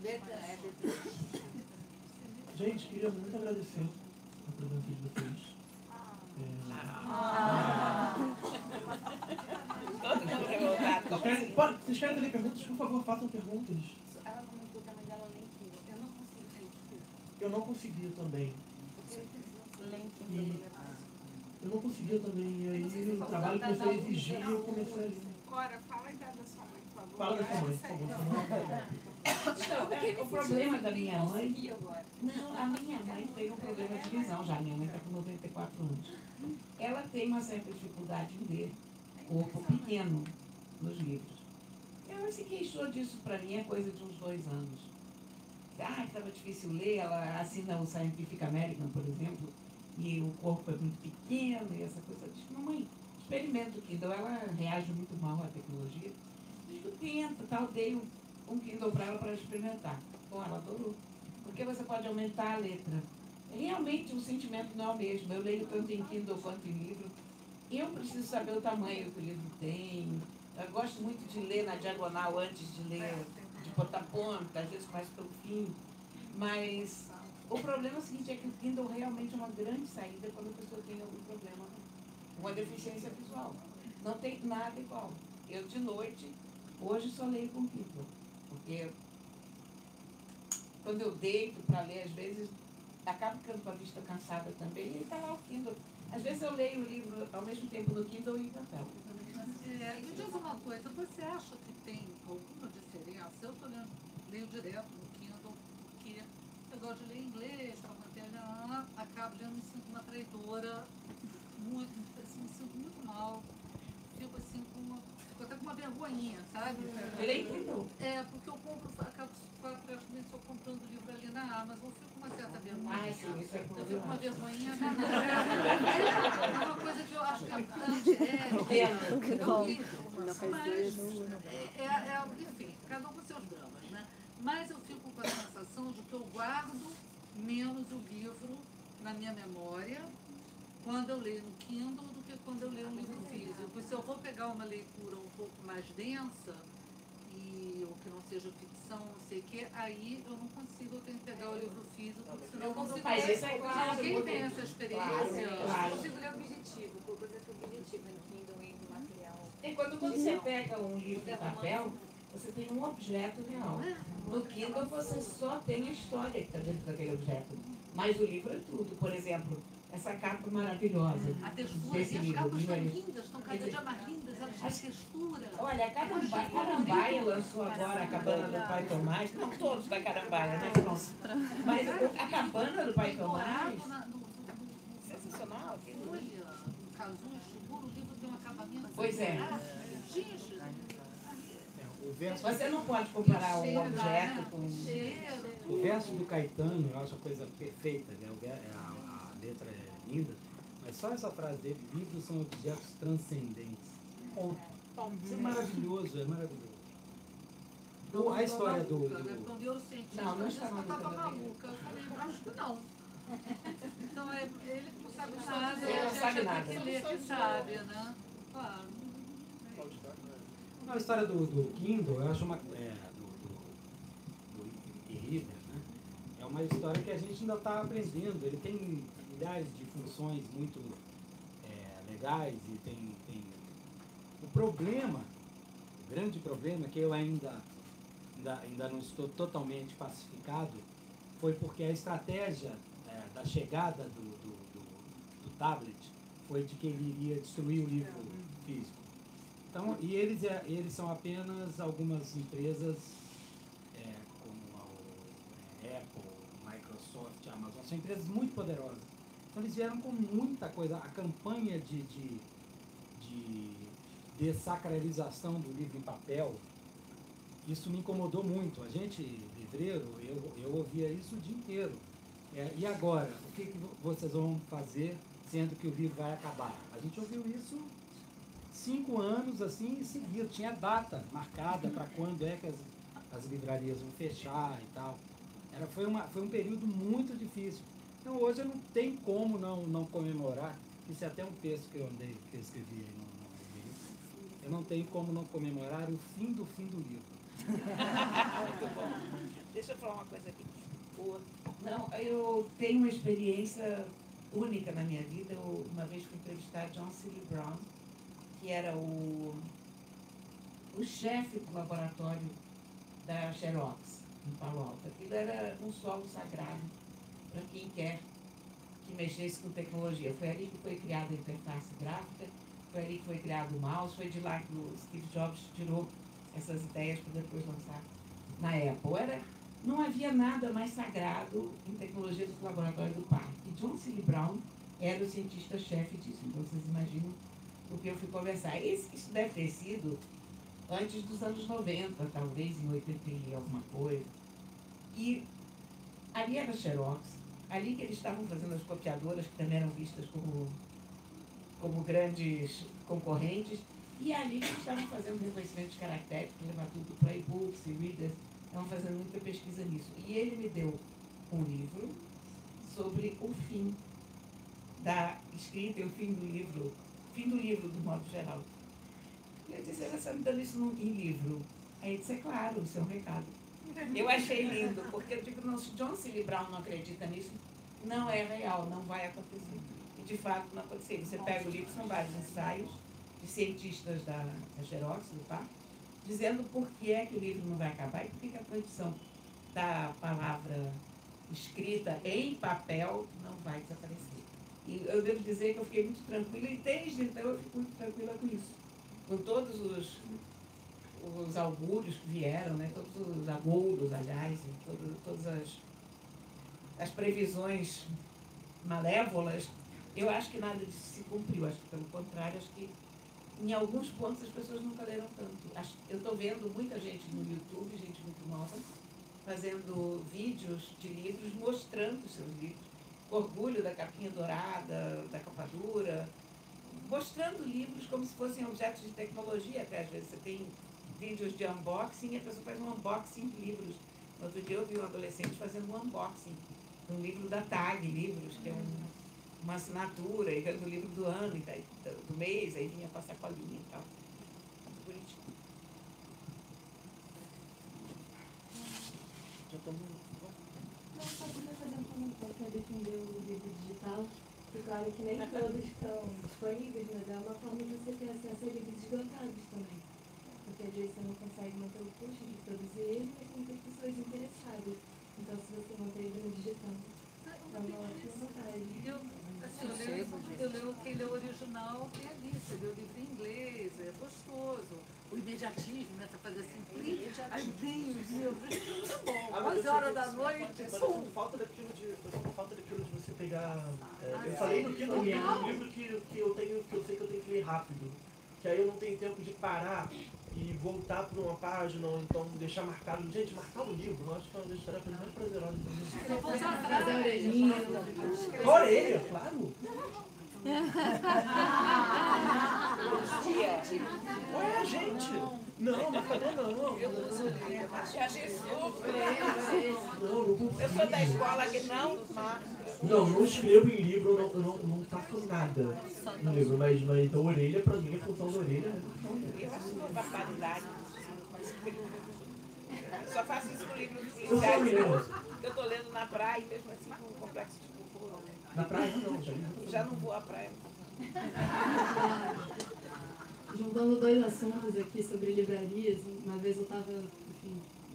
Bertrand. Gente, queria muito agradecer a presença de vocês. É... Vocês querem, pode, vocês querem fazer perguntas? Por favor, façam perguntas. Ela comentou também dela nem Eu não consegui. Eu não conseguia também. Lento. E eu não conseguia também. E aí o trabalho que você exigia, eu comecei a ler. Cora, fala a idade da sua mãe, por favor. Fala da sua mãe, por favor. Então, é, o problema da minha mãe. Não, a minha mãe tem um problema de visão já. Minha mãe está com 94 anos. Ela tem uma certa dificuldade em ler corpo pequeno nos livros. Ela se queixou disso para mim há coisa de uns dois anos. Ah, estava difícil ler. Ela assina o Scientific American, por exemplo, e o corpo é muito pequeno e essa coisa. Eu disse, mamãe, experimenta o Kindle. Ela reage muito mal à tecnologia. Digo, tenta, tal, dei um um Kindle para ela para experimentar. Bom, ela adorou. Porque você pode aumentar a letra. Realmente o sentimento não é o mesmo. Eu leio tanto em Kindle quanto em livro. Eu preciso saber o tamanho que o livro tem. Eu gosto muito de ler na diagonal antes de ler, de botar ponto, às vezes começo pelo fim. Mas o problema é o seguinte, é que o Kindle realmente é uma grande saída quando a pessoa tem algum problema, uma deficiência visual. Não tem nada igual. Eu de noite, hoje só leio com Kindle. Porque quando eu deito para ler, às vezes acabo ficando com a vista cansada também, e está lá o Kindle. Às vezes eu leio o livro ao mesmo tempo no Kindle e em papel. É, me diz uma coisa, você acha que tem alguma diferença? Eu tô lendo, leio direto gosto de ler inglês, manter a acabo lendo, me sinto uma traidora, muito, assim, me sinto muito mal. Fico assim com uma. Fico até com uma vergonhinha, sabe? Lê Kindle? É, porque eu compro, acabo praticamente só comprando livro ali na Amazon, fico com uma certa vergonha. Ah, sim, isso é Eu fico com uma vergonhinha danada. É uma coisa que eu acho que é antiética, [laughs] é horrível. Mas, é, é, é, enfim, cada um com seus dramas, né? Mas eu fico com a sensação de que eu guardo menos o livro na minha memória quando eu leio no Kindle do que quando eu leio um livro físico. Se eu vou pegar uma leitura um pouco mais densa, e ou que não seja ficção, não sei o quê, aí eu não consigo, eu tenho que pegar o livro físico, porque senão eu não consigo Mas ler. isso é claro, Alguém tem essa experiência? Claro, claro. Eu consigo ler objetivo, por coisa que objetivo no Kindle e no material. E quando você pega um livro em papel, você tem um objeto real. No Kindle você só tem a história que está dentro daquele objeto. Mas o livro é tudo. Por exemplo, essa capa maravilhosa A textura, desse e as livro. capas livro estão lindas, estão cada dia mais lindas, elas têm textura. Olha, a Carambaia, a Carambaia lançou agora a cabana do Pai Tomás. Não todos da Carambaia, né? Mas a cabana do Pai Tomás. Sensacional. aquilo. Olha, Chiburo, o livro tem um acabamento. Pois é. Verso, Você não pode comparar um objeto com. O verso do Caetano, eu acho a coisa perfeita, né? O ver- a, a letra é linda, mas só essa frase dele, livros são objetos transcendentes. Ponto. Isso é maravilhoso, é maravilhoso. Então, a história do, né? do, Quando eu senti Não, não está eu estava maluca. Eu falei, acho que não. Então, é, ele que não sabe nada, Ele não sabe nada. que ler que sabe, né? Claro. A história do, do Kindle, eu acho uma. É, do, do, do e-reader, né? É uma história que a gente ainda está aprendendo. Ele tem milhares de funções muito é, legais e tem, tem. O problema, o grande problema, que eu ainda, ainda, ainda não estou totalmente pacificado, foi porque a estratégia é, da chegada do, do, do, do tablet foi de que ele iria destruir o livro físico. Então, e eles, é- eles são apenas algumas empresas é, como a é, Apple, Microsoft, Amazon, são empresas muito poderosas. Então eles vieram com muita coisa. A campanha de, de, de dessacralização do livro em papel, isso me incomodou muito. A gente, livreiro, eu, eu ouvia isso o dia inteiro. É, e agora, o que, que vo- vocês vão fazer sendo que o livro vai acabar? A gente ouviu isso cinco anos assim seguido, tinha data marcada para quando é que as, as livrarias vão fechar e tal. Era, foi, uma, foi um período muito difícil. Então hoje eu não tem como não, não comemorar, isso é até um texto que eu andei, que eu escrevi aí no, no livro. Eu não tenho como não comemorar o fim do fim do livro. Muito bom. Deixa eu falar uma coisa aqui. Não, eu tenho uma experiência única na minha vida. Eu, uma vez fui entrevistar John C. Brown, que era o, o chefe do laboratório da Xerox, em Palo Alto. Aquilo era um solo sagrado para quem quer que mexesse com tecnologia. Foi ali que foi criada a interface gráfica, foi ali que foi criado o mouse, foi de lá que o Steve Jobs tirou essas ideias para depois lançar na Apple. Era, não havia nada mais sagrado em tecnologia do laboratório do parque. E John C. Brown era o cientista-chefe disso. Então vocês imaginam o que eu fui conversar. Esse, isso deve ter sido antes dos anos 90, talvez em 80 e alguma coisa. E ali era Xerox, ali que eles estavam fazendo as copiadoras, que também eram vistas como, como grandes concorrentes, e ali que eles estavam fazendo reconhecimento de caracteres, para levar tudo para e-books e readers, estavam fazendo muita pesquisa nisso. E ele me deu um livro sobre o fim da escrita e o fim do livro, fim do livro, do modo geral. Eu disse, você está me dando isso em livro? Aí ele disse, é claro, isso é um recado. Eu achei lindo, porque eu digo, não, se John C. Brown não acredita nisso, não é real, não vai acontecer. E de fato não aconteceu. Você pega o livro, são vários ensaios de cientistas da, da Xerox, do PAR, dizendo por que é que o livro não vai acabar e por que a tradição da palavra escrita em papel não vai desaparecer. E eu devo dizer que eu fiquei muito tranquila e desde então eu fico muito tranquila com isso. Com todos os, os augúrios que vieram, né? todos os agouros, aliás, todo- todas as, as previsões malévolas, eu acho que nada disso se cumpriu. Acho que, pelo contrário, acho que em alguns pontos as pessoas nunca leram tanto. Acho- Eu estou vendo muita gente no YouTube, gente muito nova, fazendo vídeos de livros mostrando os seus livros. Orgulho da capinha dourada, da capa dura, mostrando livros como se fossem objetos de tecnologia, até às vezes você tem vídeos de unboxing e a pessoa faz um unboxing de livros. No outro dia eu vi um adolescente fazendo um unboxing de um livro da TAG Livros, que é um, uma assinatura, e do livro do ano, e daí, do mês, aí vinha com a sacolinha e tal. Muito bonitinho. Já estamos. Não, só queria fazer um comentário para defender o livro digital. E claro que nem todos estão disponíveis, mas é uma forma de você ter acesso a livros esgotados também. Porque às vezes você não consegue manter o custo de produzir ele, mas tem muitas pessoas interessadas. Então, se você manter ele no digital, é uma ótima vantagem. Eu, assim, eu, leio, eu leio quem lê o original você lê o livro em inglês, é gostoso. O imediatismo, né? Você fazer assim, plim, aí vem os livros, tá bom, Ah, mas 11 eu horas da noite, Mas eu pum. sinto falta daquilo de. Falta daquilo de você pegar. é, Ah, eu falei no é Total. um livro que, que eu tenho, que eu sei que eu tenho que ler rápido. Que aí eu não tenho tempo de parar e voltar para uma página, ou então deixar marcado. Gente, marcar o livro, eu acho que é uma das tarefas mais prazerosas do mundo. Fazer a orelhinha. A orelha, claro. Ué, gente! Não, marcador não. Uso orelha, mas eu. Não, não sou da escola que não. Não, não escrevo em livro, não, não, não taco nada no livro, mas, mas a orelha, pra mim, a função da orelha é Eu acho uma barbaridade. Só faço isso com sou mesmo. Eu estou lendo na praia, mesmo assim, com um complexo de cultura. Na praia não, já. [laughs] Já não vou à praia. [laughs] Juntando dois assuntos aqui sobre livrarias, uma vez eu estava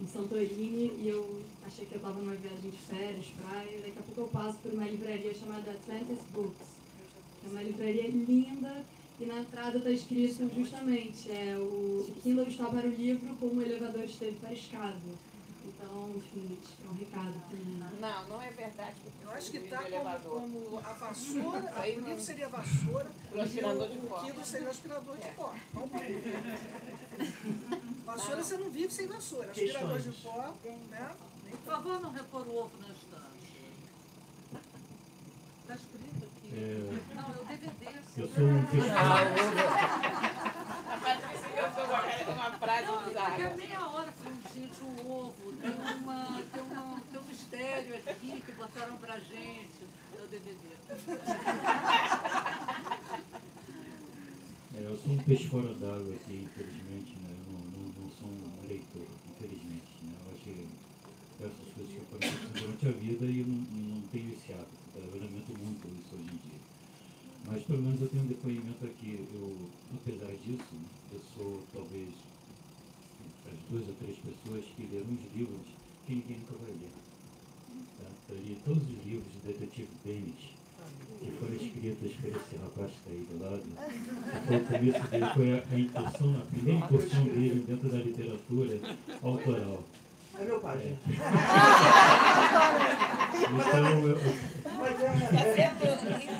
em Santorini e eu achei que eu estava numa viagem de férias, praia, e daqui a pouco eu passo por uma livraria chamada Atlantis Books. É uma livraria linda e na entrada está escrito justamente é, o Kindle está para o livro como o elevador esteve para a escada. Então, enfim, é um recado. Não, não é verdade. Eu acho que está como, elevador. como a vassoura, não. livro seria a vassoura [laughs] O aspirador de pó. o Kindle seria o aspirador de pó. Vamos por aí. Vassoura você não vive sem vassoura. Aspirador de pó, né? Por favor, não repor o ovo na estante. Está escrito aqui. É. Não, é o DVD. Eu sou um pesquisador. A Patrícia inventou uma, uma frase Não, bizarra. daqui a meia hora o ovo, tem, uma, tem, uma, tem um mistério aqui que botaram pra gente. É o DVD. É, eu sou um peixe fora d'água aqui, infelizmente, né? Eu não, não, não sou um leitor, essas coisas que acontecem durante a vida e eu não, não tenho esse hábito. Tá? Eu lamento muito isso hoje em dia. Mas pelo menos eu tenho um depoimento aqui. Eu, apesar disso, eu sou talvez duas ou três pessoas que leram uns livros que ninguém nunca vai ler. Tá? Eu li todos os livros de detetive Bennett que foram escritos por esse rapaz que está aí do lado. Foi o começo dele, foi a, a incursão, a primeira incursão dele dentro da literatura autoral. É meu pai, gente. Então, eu, é. Está é- sendo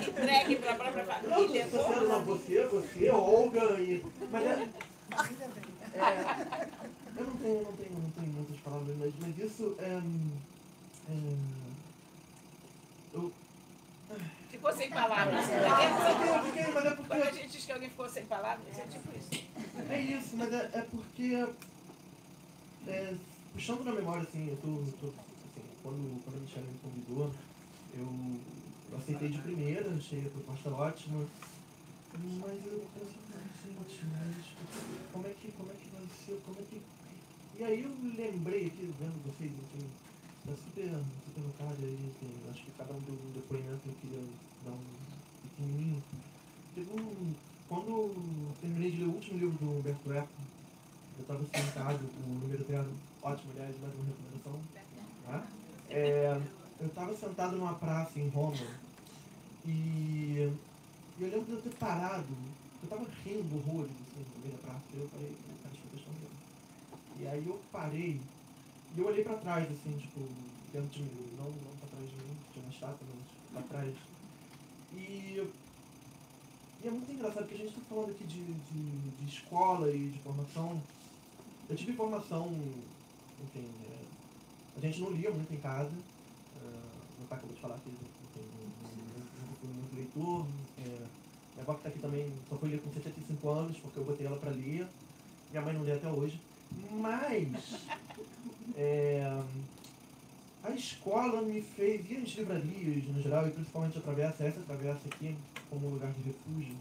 entregue para a própria família. não, você, você, Olga e. Mas é. é eu não tenho, não tenho, não tenho muitas palavras, mas, mas isso é. é eu, Ficou sem palavras. Eu fiquei, mas é porque- Quando a gente diz que alguém ficou sem palavras, é tipo isso. É isso, mas é, é porque. é, puxando na memória, assim, eu tô. eu tô, assim, quando, quando a Michelle me convidou, eu, eu aceitei de primeira, achei a proposta ótima. Mas eu pensei, gente, mas como é que, como é que vai ser? Como é que. E aí eu lembrei aqui, vendo vocês, enfim, tá super, super no card aí, acho que cada um deu um depoimento, eu queria dar um pequenininho. Um. Quando eu terminei de ler o último livro do Humberto Eco, eu estava sentado, o número zero, ótimo, aliás, mais uma recomendação. Tá? É, eu estava sentado numa praça em Roma e eu lembro de eu ter parado, eu estava rindo horrores assim, no meio da praça, eu falei, "Pô, cara, acho que eu tô escondendo." E aí eu parei e eu olhei para trás, assim, tipo, dentro de mim, não, não para trás de mim, tinha uma estátua, mas para trás. E e é muito engraçado porque a gente está falando aqui de, de, de escola e de formação. Eu tive formação, enfim, é, a gente não lia muito em casa. Uh, meu pai acabou de falar que enfim, não, fui muito leitor. É, minha avó que está aqui também só foi ler com 75 anos, porque eu botei ela para ler. Minha mãe não lê até hoje. Mas é, a escola me fez, e as livrarias no geral, e principalmente a travessa, essa travessa aqui, como um lugar de refúgio.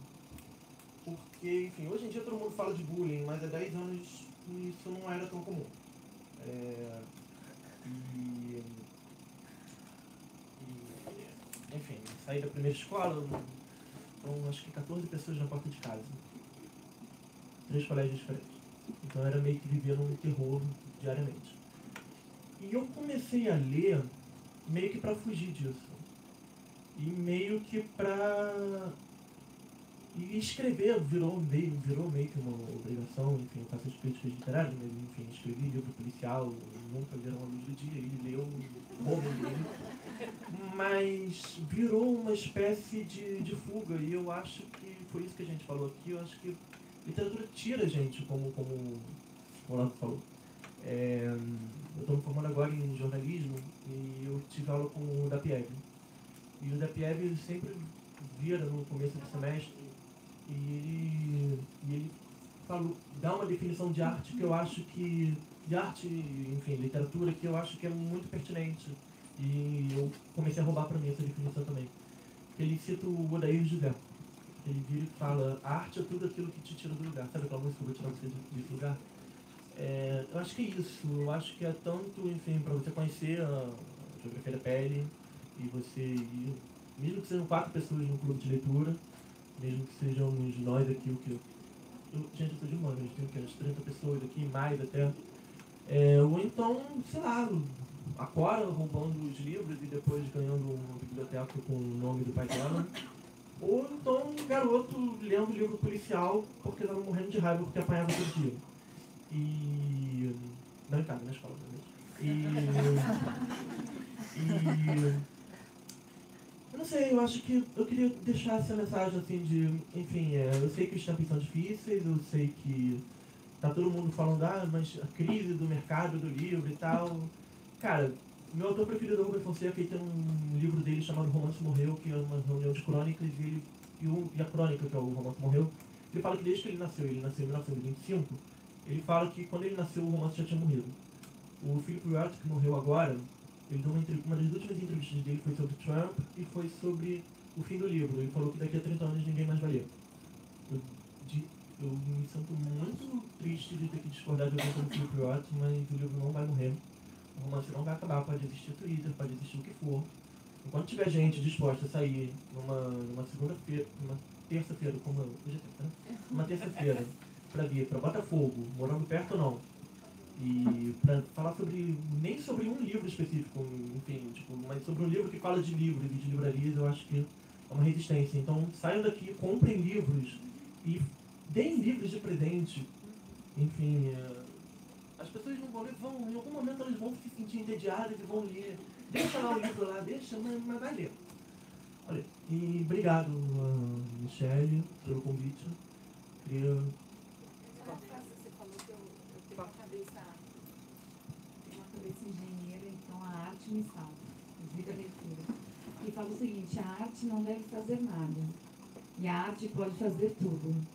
Porque, enfim, hoje em dia todo mundo fala de bullying, mas há 10 anos isso não era tão comum. É, e, e, enfim, saí da primeira escola, então acho que 14 pessoas na porta de casa. Três colégios diferentes. Então era meio que viver num terror diariamente. E eu comecei a ler meio que para fugir disso. E meio que pra. E escrever virou meio, virou meio que uma obrigação, enfim, eu faço as críticas literárias, mas enfim, escrevi livro policial, nunca viram a luz do dia, ele leu como dele. Mas virou uma espécie de, de fuga, e eu acho que foi isso que a gente falou aqui, eu acho que literatura tira gente, como, como o Olavo falou. É, eu estou me formando agora em jornalismo e eu tive aula com o Dapiev. E o Dapiev sempre vira no começo do semestre e ele, e ele falou, dá uma definição de arte que eu acho que. de arte, enfim, literatura, que eu acho que é muito pertinente. E eu comecei a roubar para mim essa definição também. Ele cita o Odair José. Ele fala, arte é tudo aquilo que te tira do lugar. Sabe aquela música eu vou tirar você desse lugar? É, eu acho que é isso. Eu acho que é tanto, enfim, para você conhecer a geografia da pele e você ir, mesmo que sejam quatro pessoas no clube de leitura, mesmo que sejamos nós aqui, o que eu, eu, gente, eu sou de humano, a gente tem? Umas 30 pessoas aqui, mais até. É, ou então, sei lá, a Cora roubando os livros e depois ganhando uma biblioteca com o nome do pai dela. Ou então um garoto lendo livro policial porque estava morrendo de raiva porque apanhava todo dia. E. Não em casa, na escola, obviamente. E. E. Eu não sei, eu acho que eu queria deixar essa mensagem assim de. Enfim, é, eu sei que os tempos são difíceis, eu sei que tá todo mundo falando, ah, mas a crise do mercado do livro e tal. Cara, meu autor preferido é o Rubem Fonseca tem um livro dele chamado Romance Morreu, que é uma reunião de crônicas, e, ele, e, e a crônica, que é o Romance Morreu, ele fala que desde que ele nasceu, ele nasceu em 1925, ele fala que quando ele nasceu o romance já tinha morrido. O Philip Roth, que morreu agora, ele deu uma, uma das últimas entrevistas dele foi sobre Trump e foi sobre o fim do livro. Ele falou que daqui a 30 anos ninguém mais vai ler. Eu, de, eu me sinto muito triste de ter que discordar de alguém como Philip Roth, mas o livro não vai morrer. O romance não vai acabar, pode existir Twitter, pode existir o que for. Enquanto tiver gente disposta a sair numa, numa segunda-feira, numa terça-feira, como eu, hoje é né? Uma terça-feira, para vir para Botafogo, morando perto ou não, e para falar sobre, nem sobre um livro específico, enfim, tipo, mas sobre um livro que fala de livros e de livrarias, eu acho que é uma resistência. Então saiam daqui, comprem livros e deem livros de presente. Enfim, é, as pessoas não vão ler, vão, em algum momento elas vão se sentir entediadas e vão ler. Deixa lá o livro lá, deixa, mas, mas vai ler. Olha, e obrigado, uh, pelo convite. Queria Você falou que eu, eu tenho uma cabeça, tenho uma cabeça engenheira, então a arte me salva. Desliga a leitura. E fala o seguinte, a arte não deve fazer nada. E a arte pode fazer tudo.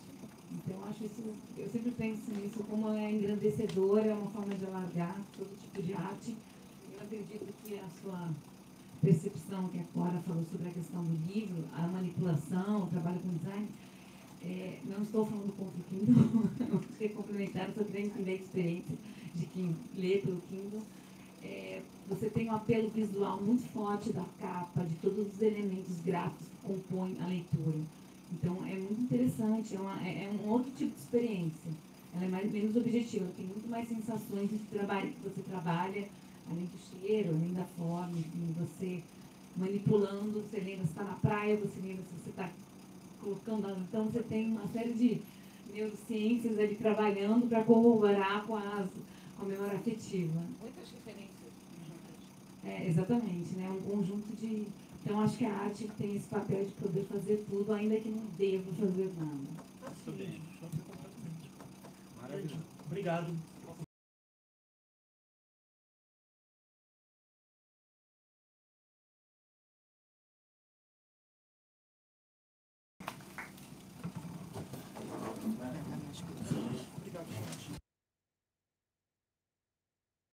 Então acho isso, eu sempre penso nisso como é engrandecedora, é uma forma de alargar todo tipo de arte. Eu acredito que a sua percepção que a Cora falou sobre a questão do livro, a manipulação, o trabalho com design, é, não estou falando contra o Kindle, [laughs] sei complementar, só querendo entender a experiência de quem lê pelo Kindle. É, você tem um apelo visual muito forte da capa, de todos os elementos gráficos que compõem a leitura. Então é muito interessante, é, uma, é, é um outro tipo de experiência. Ela é mais, menos objetiva, tem muito mais sensações de trabalho que você trabalha, além do cheiro, além da forma, você manipulando, você lembra se está na praia, você lembra se você está colocando. Então você tem uma série de neurociências ali trabalhando para corroborar com, as, com a memória afetiva. Muitas referências. É, exatamente, né? Um conjunto de. Então acho que a arte tem esse papel de poder fazer tudo, ainda que não deva fazer nada. Muito bem, completamente. Maravilha. Obrigado.